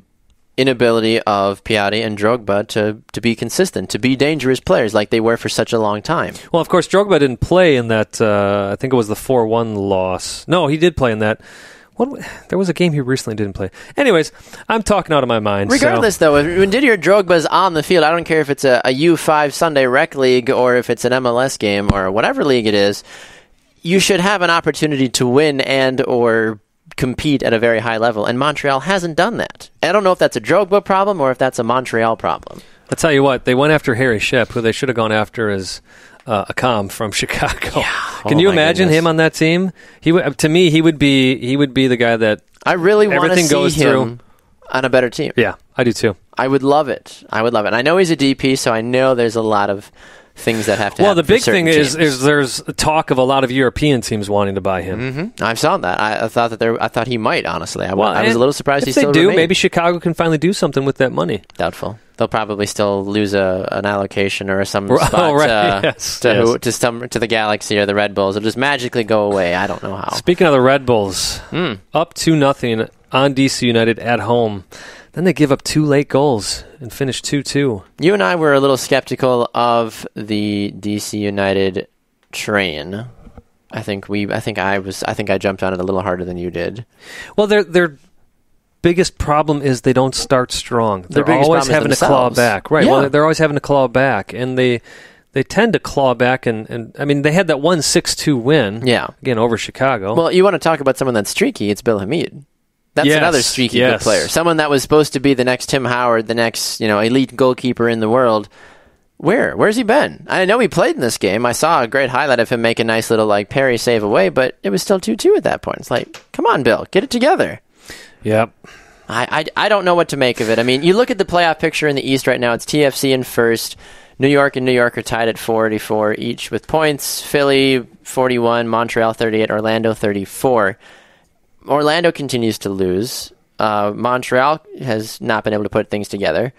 inability of Piatti and Drogba to, to be consistent, to be dangerous players like they were for such a long time. Well, of course, Drogba didn't play in that. Uh, I think it was the four-one loss. No, he did play in that. What? There was a game he recently didn't play. Anyways, I'm talking out of my mind. so- Regardless, though, if- when Didier Drogba's on the field, I don't care if it's a, a U5 Sunday rec league or if it's an MLS game or whatever league it is, you should have an opportunity to win and or compete at a very high level. And Montreal hasn't done that. I don't know if that's a Drogba problem or if that's a Montreal problem. I'll tell you what, they went after Harry Shipp, who they should have gone after as uh, a com from Chicago. Can Oh, you imagine goodness. him on that team? He would, to me, he would be he would be the guy that. I really want to see goes him through. on a better team. Yeah, I do too. I would love it. I would love it. And I know he's a DP, so I know there's a lot of things that have to. Well, the big thing certain is is there's talk of a lot of European teams wanting to buy him. Mhm. I saw that. I, I thought that there. I thought he might. Honestly, I, wa- I was a little surprised if he they still do. remained. Maybe Chicago can finally do something with that money. doubtful. They'll probably still lose a an allocation or some Oh, spot right, uh, yes, to yes. who, to some to the Galaxy or the Red Bulls. It'll just magically go away. I don't know how. Speaking of the Red Bulls, Hmm. up to nothing on DC United at home. Then they give up two late goals and finish two two. You and I were a little skeptical of the DC United train. I think we. I think I was. I think I jumped on it a little harder than you did. Well, their their biggest problem is they don't start strong. They're biggest always having to claw back. Right. Yeah. Well, they're always having to claw back, and they they tend to claw back. And, and I mean, they had that one six two win. Yeah. Again over Chicago. Well, you want to talk about someone that's streaky? It's Bill Hamid. That's Yes, another streaky yes. good player. Someone that was supposed to be the next Tim Howard, the next you know elite goalkeeper in the world. Where? Where's he been? I know he played in this game. I saw a great highlight of him make a nice little like parry save away, but it was still two two at that point. It's like, come on, Bill, get it together. yep. I, I, I don't know what to make of it. I mean, you look at the playoff picture in the East right now. It's TFC in first. New York and New York are tied at 44 each with points. Philly 41, Montreal 38, Orlando 34. Orlando continues to lose. Uh, Montreal has not been able to put things together.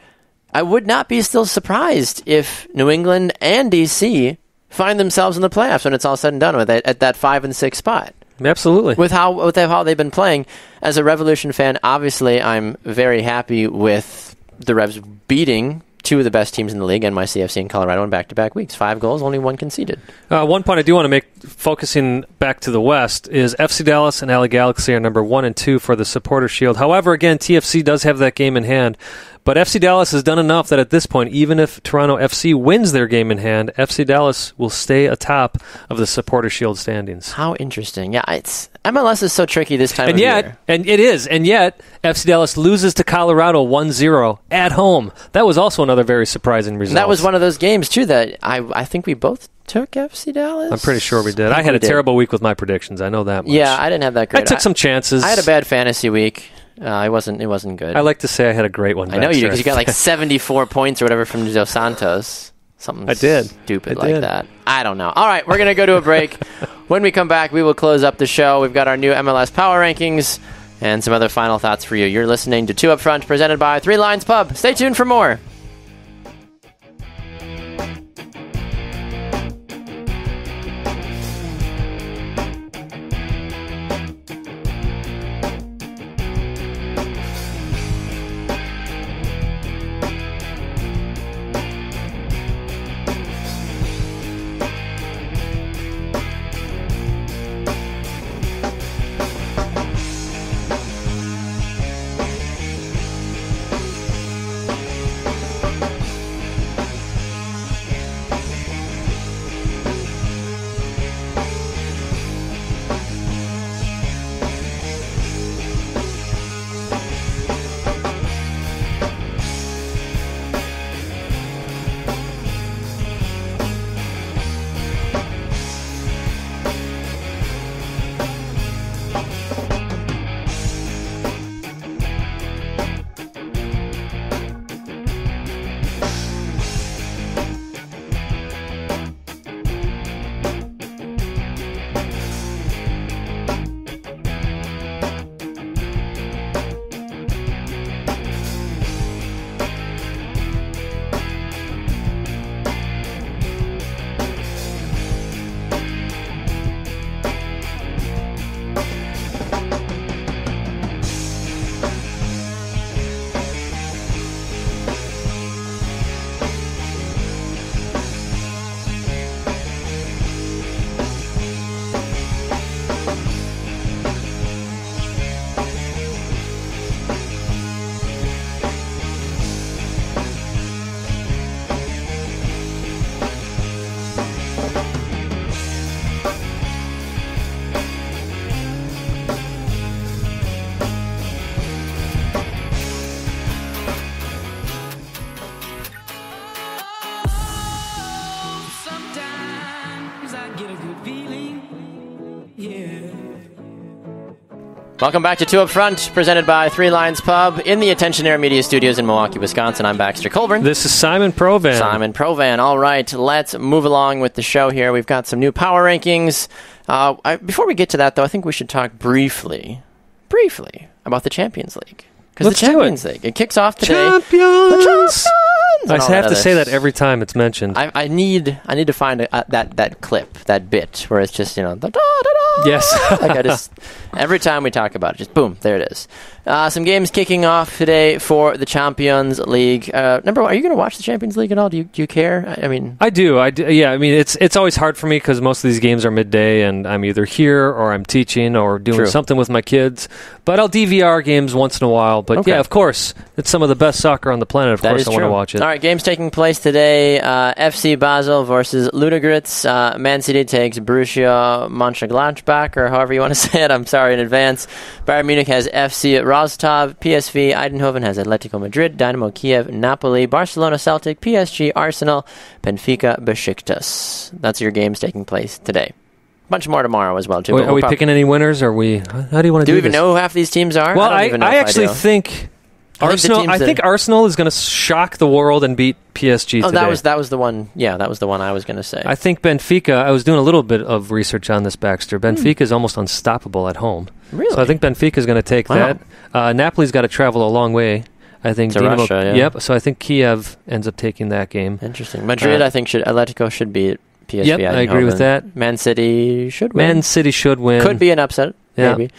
I would not be still surprised if New England and DC find themselves in the playoffs when it's all said and done with it at that five and six spot Absolutely. with how with how they've been playing. As a Revolution fan, obviously, I'm very happy with the Revs beating two of the best teams in the league, NYCFC and Colorado, in back-to-back weeks. Five goals, only one conceded. Uh, one point I do want to make, focusing back to the West, is FC Dallas and LA Galaxy are number one and two for the Supporter Shield. However, again, TFC does have that game in hand. But FC Dallas has done enough that at this point, even if Toronto FC wins their game in hand, FC Dallas will stay atop of the Supporter Shield standings. How interesting! Yeah, it's MLS is so tricky this time And of yet, year. and it is, and yet, FC Dallas loses to Colorado 1-0 at home. That was also another very surprising result. And that was one of those games too that I I think we both took FC Dallas. I'm pretty sure we did. think I had a did. terrible week with my predictions. I know that much. Yeah, I didn't have that I great. took some chances. I had a bad fantasy week. Uh, it wasn't. It wasn't good. I like to say I had a great one. I know you did because you got like 74 points or whatever from Dos Santos. Something I did. stupid I like did. that. I don't know. All right, we're going to go to a break. when we come back, we will close up the show. We've got our new MLS power rankings and some other final thoughts for you. You're listening to Two Up Front, presented by Three Lions Pub. Stay tuned for more. Welcome back to Two Up Front, presented by Three Lions Pub in the Attention Air Media Studios in Milwaukee, Wisconsin. I'm Baxter Colburn. This is Simon Provan. Simon Provan. All right, let's move along with the show here. We've got some new power rankings. Uh, I, before we get to that, though, I think we should talk briefly, briefly about the Champions League. Because the. Champions League, it kicks off today. Champions. I have to say that every time it's mentioned. I, I need I need to find a, uh, that that clip that bit where it's just you know the da, da, da. Yes. like I just every time we talk about it, just boom, there it is. Uh, some games kicking off today for the Champions League. Uh, number one, are you going to watch the Champions League at all? Do you do you care? I, I mean, I do. I do. Yeah. I mean, it's it's always hard for me because most of these games are midday, and I'm either here or I'm teaching or doing True. something with my kids. But I'll DVR games once in a while. But Okay. yeah, of course, it's some of the best soccer on the planet. Of that course, I want to watch it. All right, games taking place today. Uh, FC Basel versus Ludogorets. Uh, Man City takes Borussia Mönchengladbach, or however you want to say it. I'm sorry in advance. Bayern Munich has FC Rostov. PSV Eindhoven has Atletico Madrid. Dynamo Kiev, Napoli, Barcelona, Celtic, PSG, Arsenal, Benfica, Besiktas. That's your games taking place today. Bunch more tomorrow as well too. Wait, are we'll we picking any winners? Or are we? How do you want to Do do, we even this? know who half these teams are? Well, I, I, I actually do. think I think Arsenal. teams I that- think Arsenal is going to shock the world and beat PSG Oh, today. that was that was the one. Yeah, that was the one I was going to say. I think Benfica. I was doing a little bit of research on this, Baxter. Benfica is almost unstoppable at home. Hmm. really? So I think Benfica is going to take Wow. that. Uh, Napoli's got to travel a long way. I think To Dinamo, Russia, yeah. Yep. So I think Kiev ends up taking that game. Interesting. Madrid, Uh, I think should Atletico should beat PSV. Yep, I agree with that. Man City should win. Man City should win. could be an upset. Yeah. Maybe.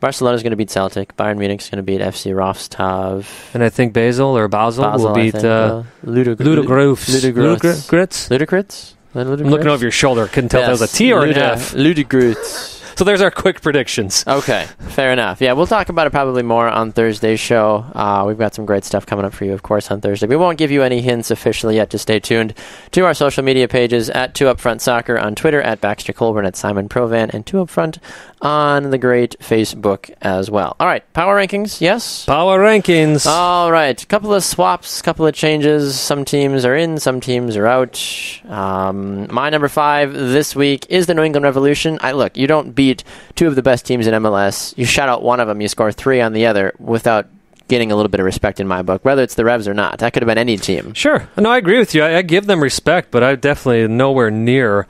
Barcelona's going to beat Celtic. Bayern Munich's going to beat FC Rostov. and I think Basel or Basel, Basel, will beat uh, Ludogorets. Ludogorets. Ludogorets. I'm looking over your shoulder. Couldn't tell if that was a T or an F. Ludogorets. So there's our quick predictions. Okay, fair enough. Yeah, we'll talk about it probably more on Thursday's show. Uh, we've got some great stuff coming up for you, of course, on Thursday. We won't give you any hints officially yet. Just stay tuned to our social media pages at Two Upfront Soccer on Twitter, at Baxter Colburn, at Simon Provan, and Two Upfront on the great Facebook as well. All right, power rankings, yes. Power rankings. All right, a couple of swaps, couple of changes. Some teams are in, some teams are out. Um, my number five this week is the New England Revolution. I look, you don't beat two of the best teams in MLS. You shout out one of them, you score three on the other without getting a little bit of respect in my book, whether it's the Revs or not. That could have been any team. Sure. No, I agree with you. I, I give them respect, but I'm definitely nowhere near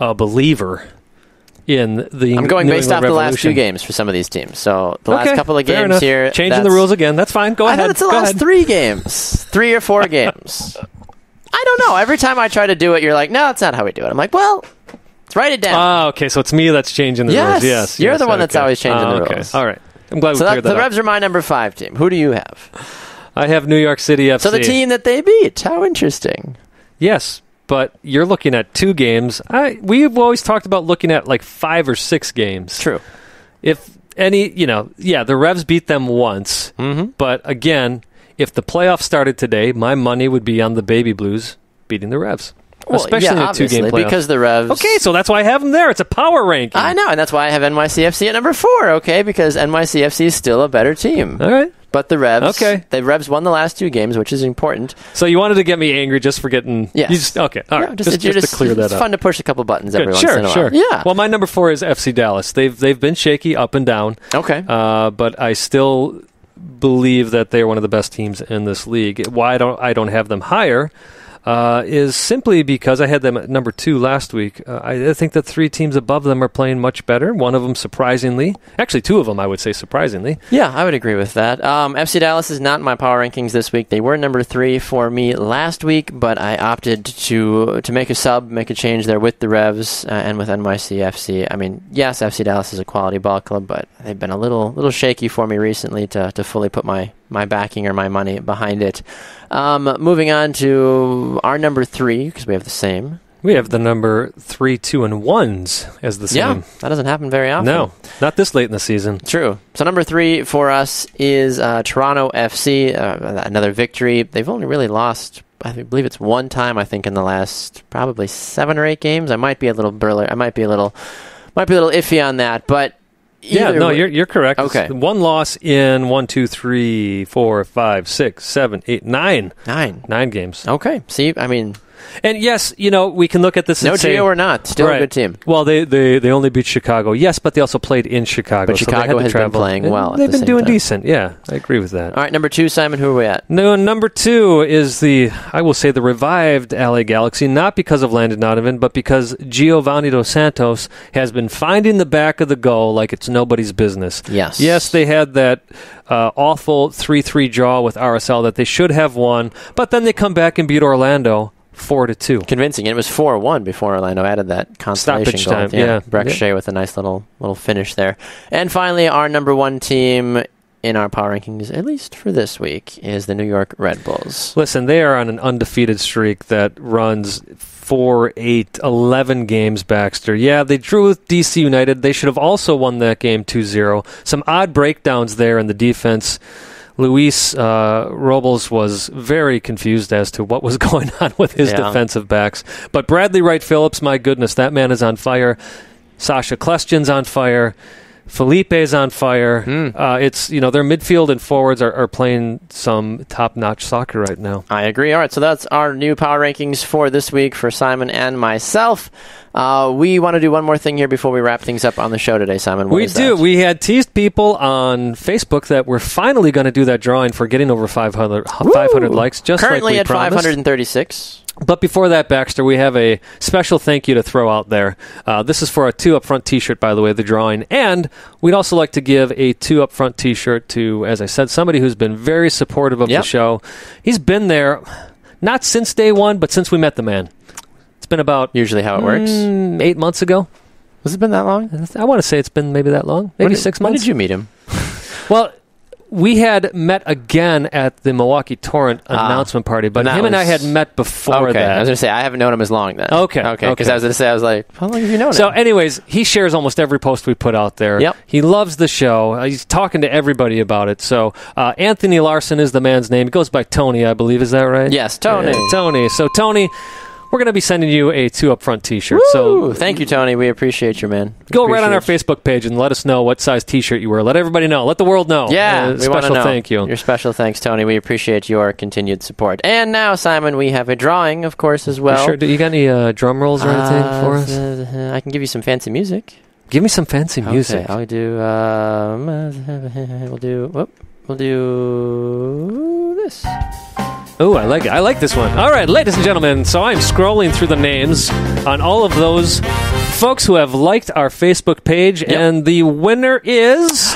a believer in the. I'm going New based England off the last two games for some of these teams. So the Okay, last couple of games here, Changing the rules again. That's fine. Go I ahead. thought it's the Go last ahead. three games, three or four games. I don't know. Every time I try to do it, you're like, "No, that's not how we do it." I'm like, "Well, write it down." Ah, okay. So it's me that's changing the Yes, rules. Yes, you're yes, the one that's always changing Ah, the okay. rules. All right. I'm glad so we that, cleared the that up. Revs are my number five team. Who do you have? I have New York City FC. So the team that they beat. How interesting. Yes, but you're looking at two games. I we've always talked about looking at like five or six games. True. If any, you know, yeah, the Revs beat them once, Mm-hmm. but again, if the playoffs started today, my money would be on the Baby Blues beating the Revs, especially in yeah, a two-game obviously, playoff. because the Revs. okay, so that's why I have them there. It's a power ranking. I know, and that's why I have NYCFC at number four. Okay, because NYCFC is still a better team, All right. but the Revs. Okay. the Revs won the last two games, which is important. So you wanted to get me angry just for getting? Just, okay. All right. Yeah, just, you're just to clear that it's up. fun to push a couple buttons Good. every once Sure, in a while. sure. Yeah. Well, my number four is FC Dallas. They've they've been shaky up and down. okay. uh, but I still believe that they're one of the best teams in this league. Why don't I don't have them higher uh, is simply because I had them at number two last week. Uh, I, think that three teams above them are playing much better. One of them, surprisingly, actually two of them, I would say surprisingly. Yeah, I would agree with that. Um, FC Dallas is not in my power rankings this week. They were number three for me last week, but I opted to to make a sub, make a change there with the Revs uh, and with NYCFC. I mean, yes, FC Dallas is a quality ball club, but they've been a little little shaky for me recently to to fully put my my backing or my money behind it. Um, moving on to our number three because we have the same. We have the number three, two, and ones as the same. Yeah, that doesn't happen very often. No, not this late in the season. True. So number three for us is uh, Toronto FC. Uh, another victory. They've only really lost. I believe it's one time. I think in the last probably seven or eight games. I might be a little burler. I might be a little, might be a little iffy on that. But Yeah, no, way- you're you're correct. It's Okay. one loss in one, two, three, four, five, six, seven, eight, nine, nine. nine games. Okay. See, I mean, And yes, you know, we can look at this No and say, Gio or not, still Right. a good team. Well, they, they they only beat Chicago. Yes, but they also played in Chicago. But so Chicago to has been playing And well They've the been doing time. decent. Yeah, I agree with that. All right, number two, Simon. Who are we at? No, number two is the I will say the revived LA Galaxy, not because of Landon Donovan, but because Giovanni Dos Santos has been finding the back of the goal like it's nobody's business. Yes. Yes, they had that uh, awful three-three draw with RSL that they should have won, but then they come back and beat Orlando four to two. Convincing. And it was four one before Orlando added that consolation goal. time, yeah. Brek Yeah. Shea with a nice little little finish there. And finally, our number one team in our power rankings, at least for this week, is the New York Red Bulls. Listen, they are on an undefeated streak that runs four, eight, 11 games, Baxter. Yeah, they drew with DC United. They should have also won that game 2 0. Some odd breakdowns there in the defense. Luis uh, Robles was very confused as to what was going on with his Yeah. defensive backs. But Bradley Wright Phillips, my goodness, that man is on fire. Sacha Kljestan's on fire. Felipe's on fire. Hmm. Uh, it's you know their midfield and forwards are, are playing some top-notch soccer right now. I agree. All right, so that's our new power rankings for this week for Simon and myself. Uh, we want to do one more thing here before we wrap things up on the show today, Simon. We do. that? We had teased people on Facebook that we're finally going to do that drawing for getting over 500, 500 likes, just Currently like at promised. 536. But before that, Baxter, we have a special thank you to throw out there. Uh, this is for a two up front t shirt, by the way, the drawing. And we'd also like to give a two up front t shirt to, as I said, somebody who's been very supportive of Yep. the show. He's been there, not since day one, but since we met the man. It's been about Usually how it works. mm, eight months ago. Has it been that long? I want to say it's been maybe that long, maybe When did- six When months. did you meet him? Well, we had met again at the Milwaukee Torrent Ah. announcement party, but And that him and I had met before okay, I was going to say I haven't known him as long then. Okay, okay, because okay. I was going to say I was like, how long have you known him? So, him? anyways, he shares almost every post we put out there. Yep. He loves the show. Uh, He's talking to everybody about it. So, uh, Anthony Larson is the man's name. He goes by Tony, I believe. Is that right? Yes, Tony. Tony. So, Tony, we're going to be sending you a two up front t shirt. So, thank you, Tony. We appreciate you, man. go right on our Facebook page and let us know what size t shirt you wear. Let everybody know. Let the world know. Yeah, Uh, we want to special know. thank you. Your special thanks, Tony. We appreciate your continued support. And now, Simon, we have a drawing, of course, as well. You sure? Do you got any uh, drum rolls or anything Uh, for us? I can give you some fancy music. Give me some fancy music. Okay, I'll do. Um, we'll do. Whoop, we'll do this. Oh, I like it. I like this one. All right, ladies and gentlemen, so I'm scrolling through the names on all of those folks who have liked our Facebook page, and the winner is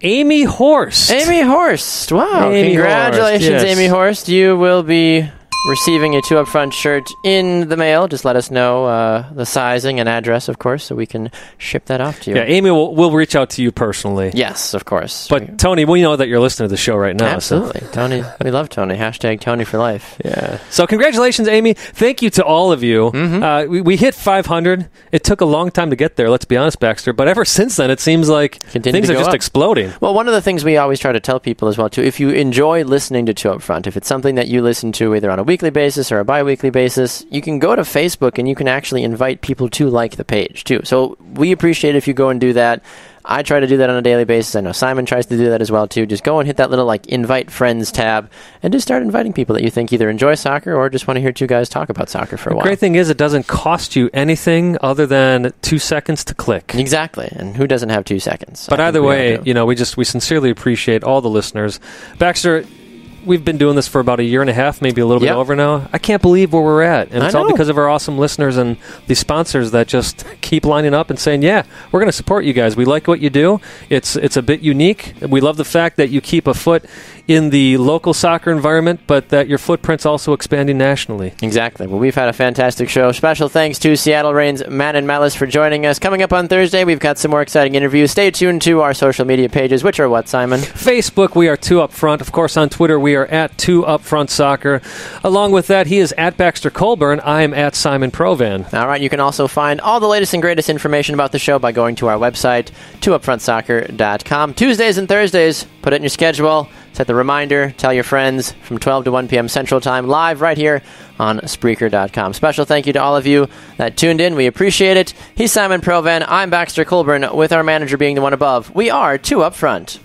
Amy Horst. Amy Horst. Wow! Amy Congratulations, Horst, yes. Amy Horst. You will be receiving a two up front shirt in the mail. Just let us know uh, the sizing and address, of course, so we can ship that off to you. Yeah, Amy will, will reach out to you personally. Yes, of course. But Tony, we know that you're listening to the show right now. so- absolutely, Tony. We love Tony. Hashtag Tony for life. Yeah. So congratulations, Amy. Thank you to all of you. Mm-hmm. Uh, we, we hit 500. It took a long time to get there. Let's be honest, Baxter. But ever since then, it seems like Continue things are just up. exploding. Well, one of the things we always try to tell people as well too, if you enjoy listening to Two Up Front, if it's something that you listen to either on a weekly basis or a bi-weekly basis, you can go to Facebook and you can actually invite people to like the page too. So we appreciate if you go and do that. I try to do that on a daily basis. I know Simon tries to do that as well too. Just go and hit that little like invite friends tab and just start inviting people that you think either enjoy soccer or just want to hear two guys talk about soccer for a The while. great thing is, it doesn't cost you anything other than two seconds to click. Exactly. And who doesn't have two seconds? But I either way, you know, we just we sincerely appreciate all the listeners. Baxter, we've been doing this for about a year and a half, maybe a little Yep. bit over now. I can't believe where we're at, and I it's all because of our awesome listeners and the sponsors that just keep lining up and saying, "Yeah, we're going to support you guys. We like what you do. It's it's a bit unique. We love the fact that you keep a foot in the local soccer environment, but that your footprint's also expanding nationally." Exactly. Well, we've had a fantastic show. Special thanks to Seattle Reign's Matt and Malice for joining us. Coming up on Thursday, we've got some more exciting interviews. Stay tuned to our social media pages, which are what, Simon? Facebook, we are two up front. Of course, on Twitter, we are at two up front soccer. Along with that, he is at Baxter Colburn. I am at Simon Provan. All right, you can also find all the latest and greatest information about the show by going to our website, twoupfrontsoccer.com. Tuesdays and Thursdays, put it in your schedule, set the reminder, tell your friends from 12 to 1 p.m. Central Time, live right here on Spreaker.com. Special thank you to all of you that tuned in. We appreciate it. He's Simon Provan. I'm Baxter Colburn, with our manager being the one above. We are two up front.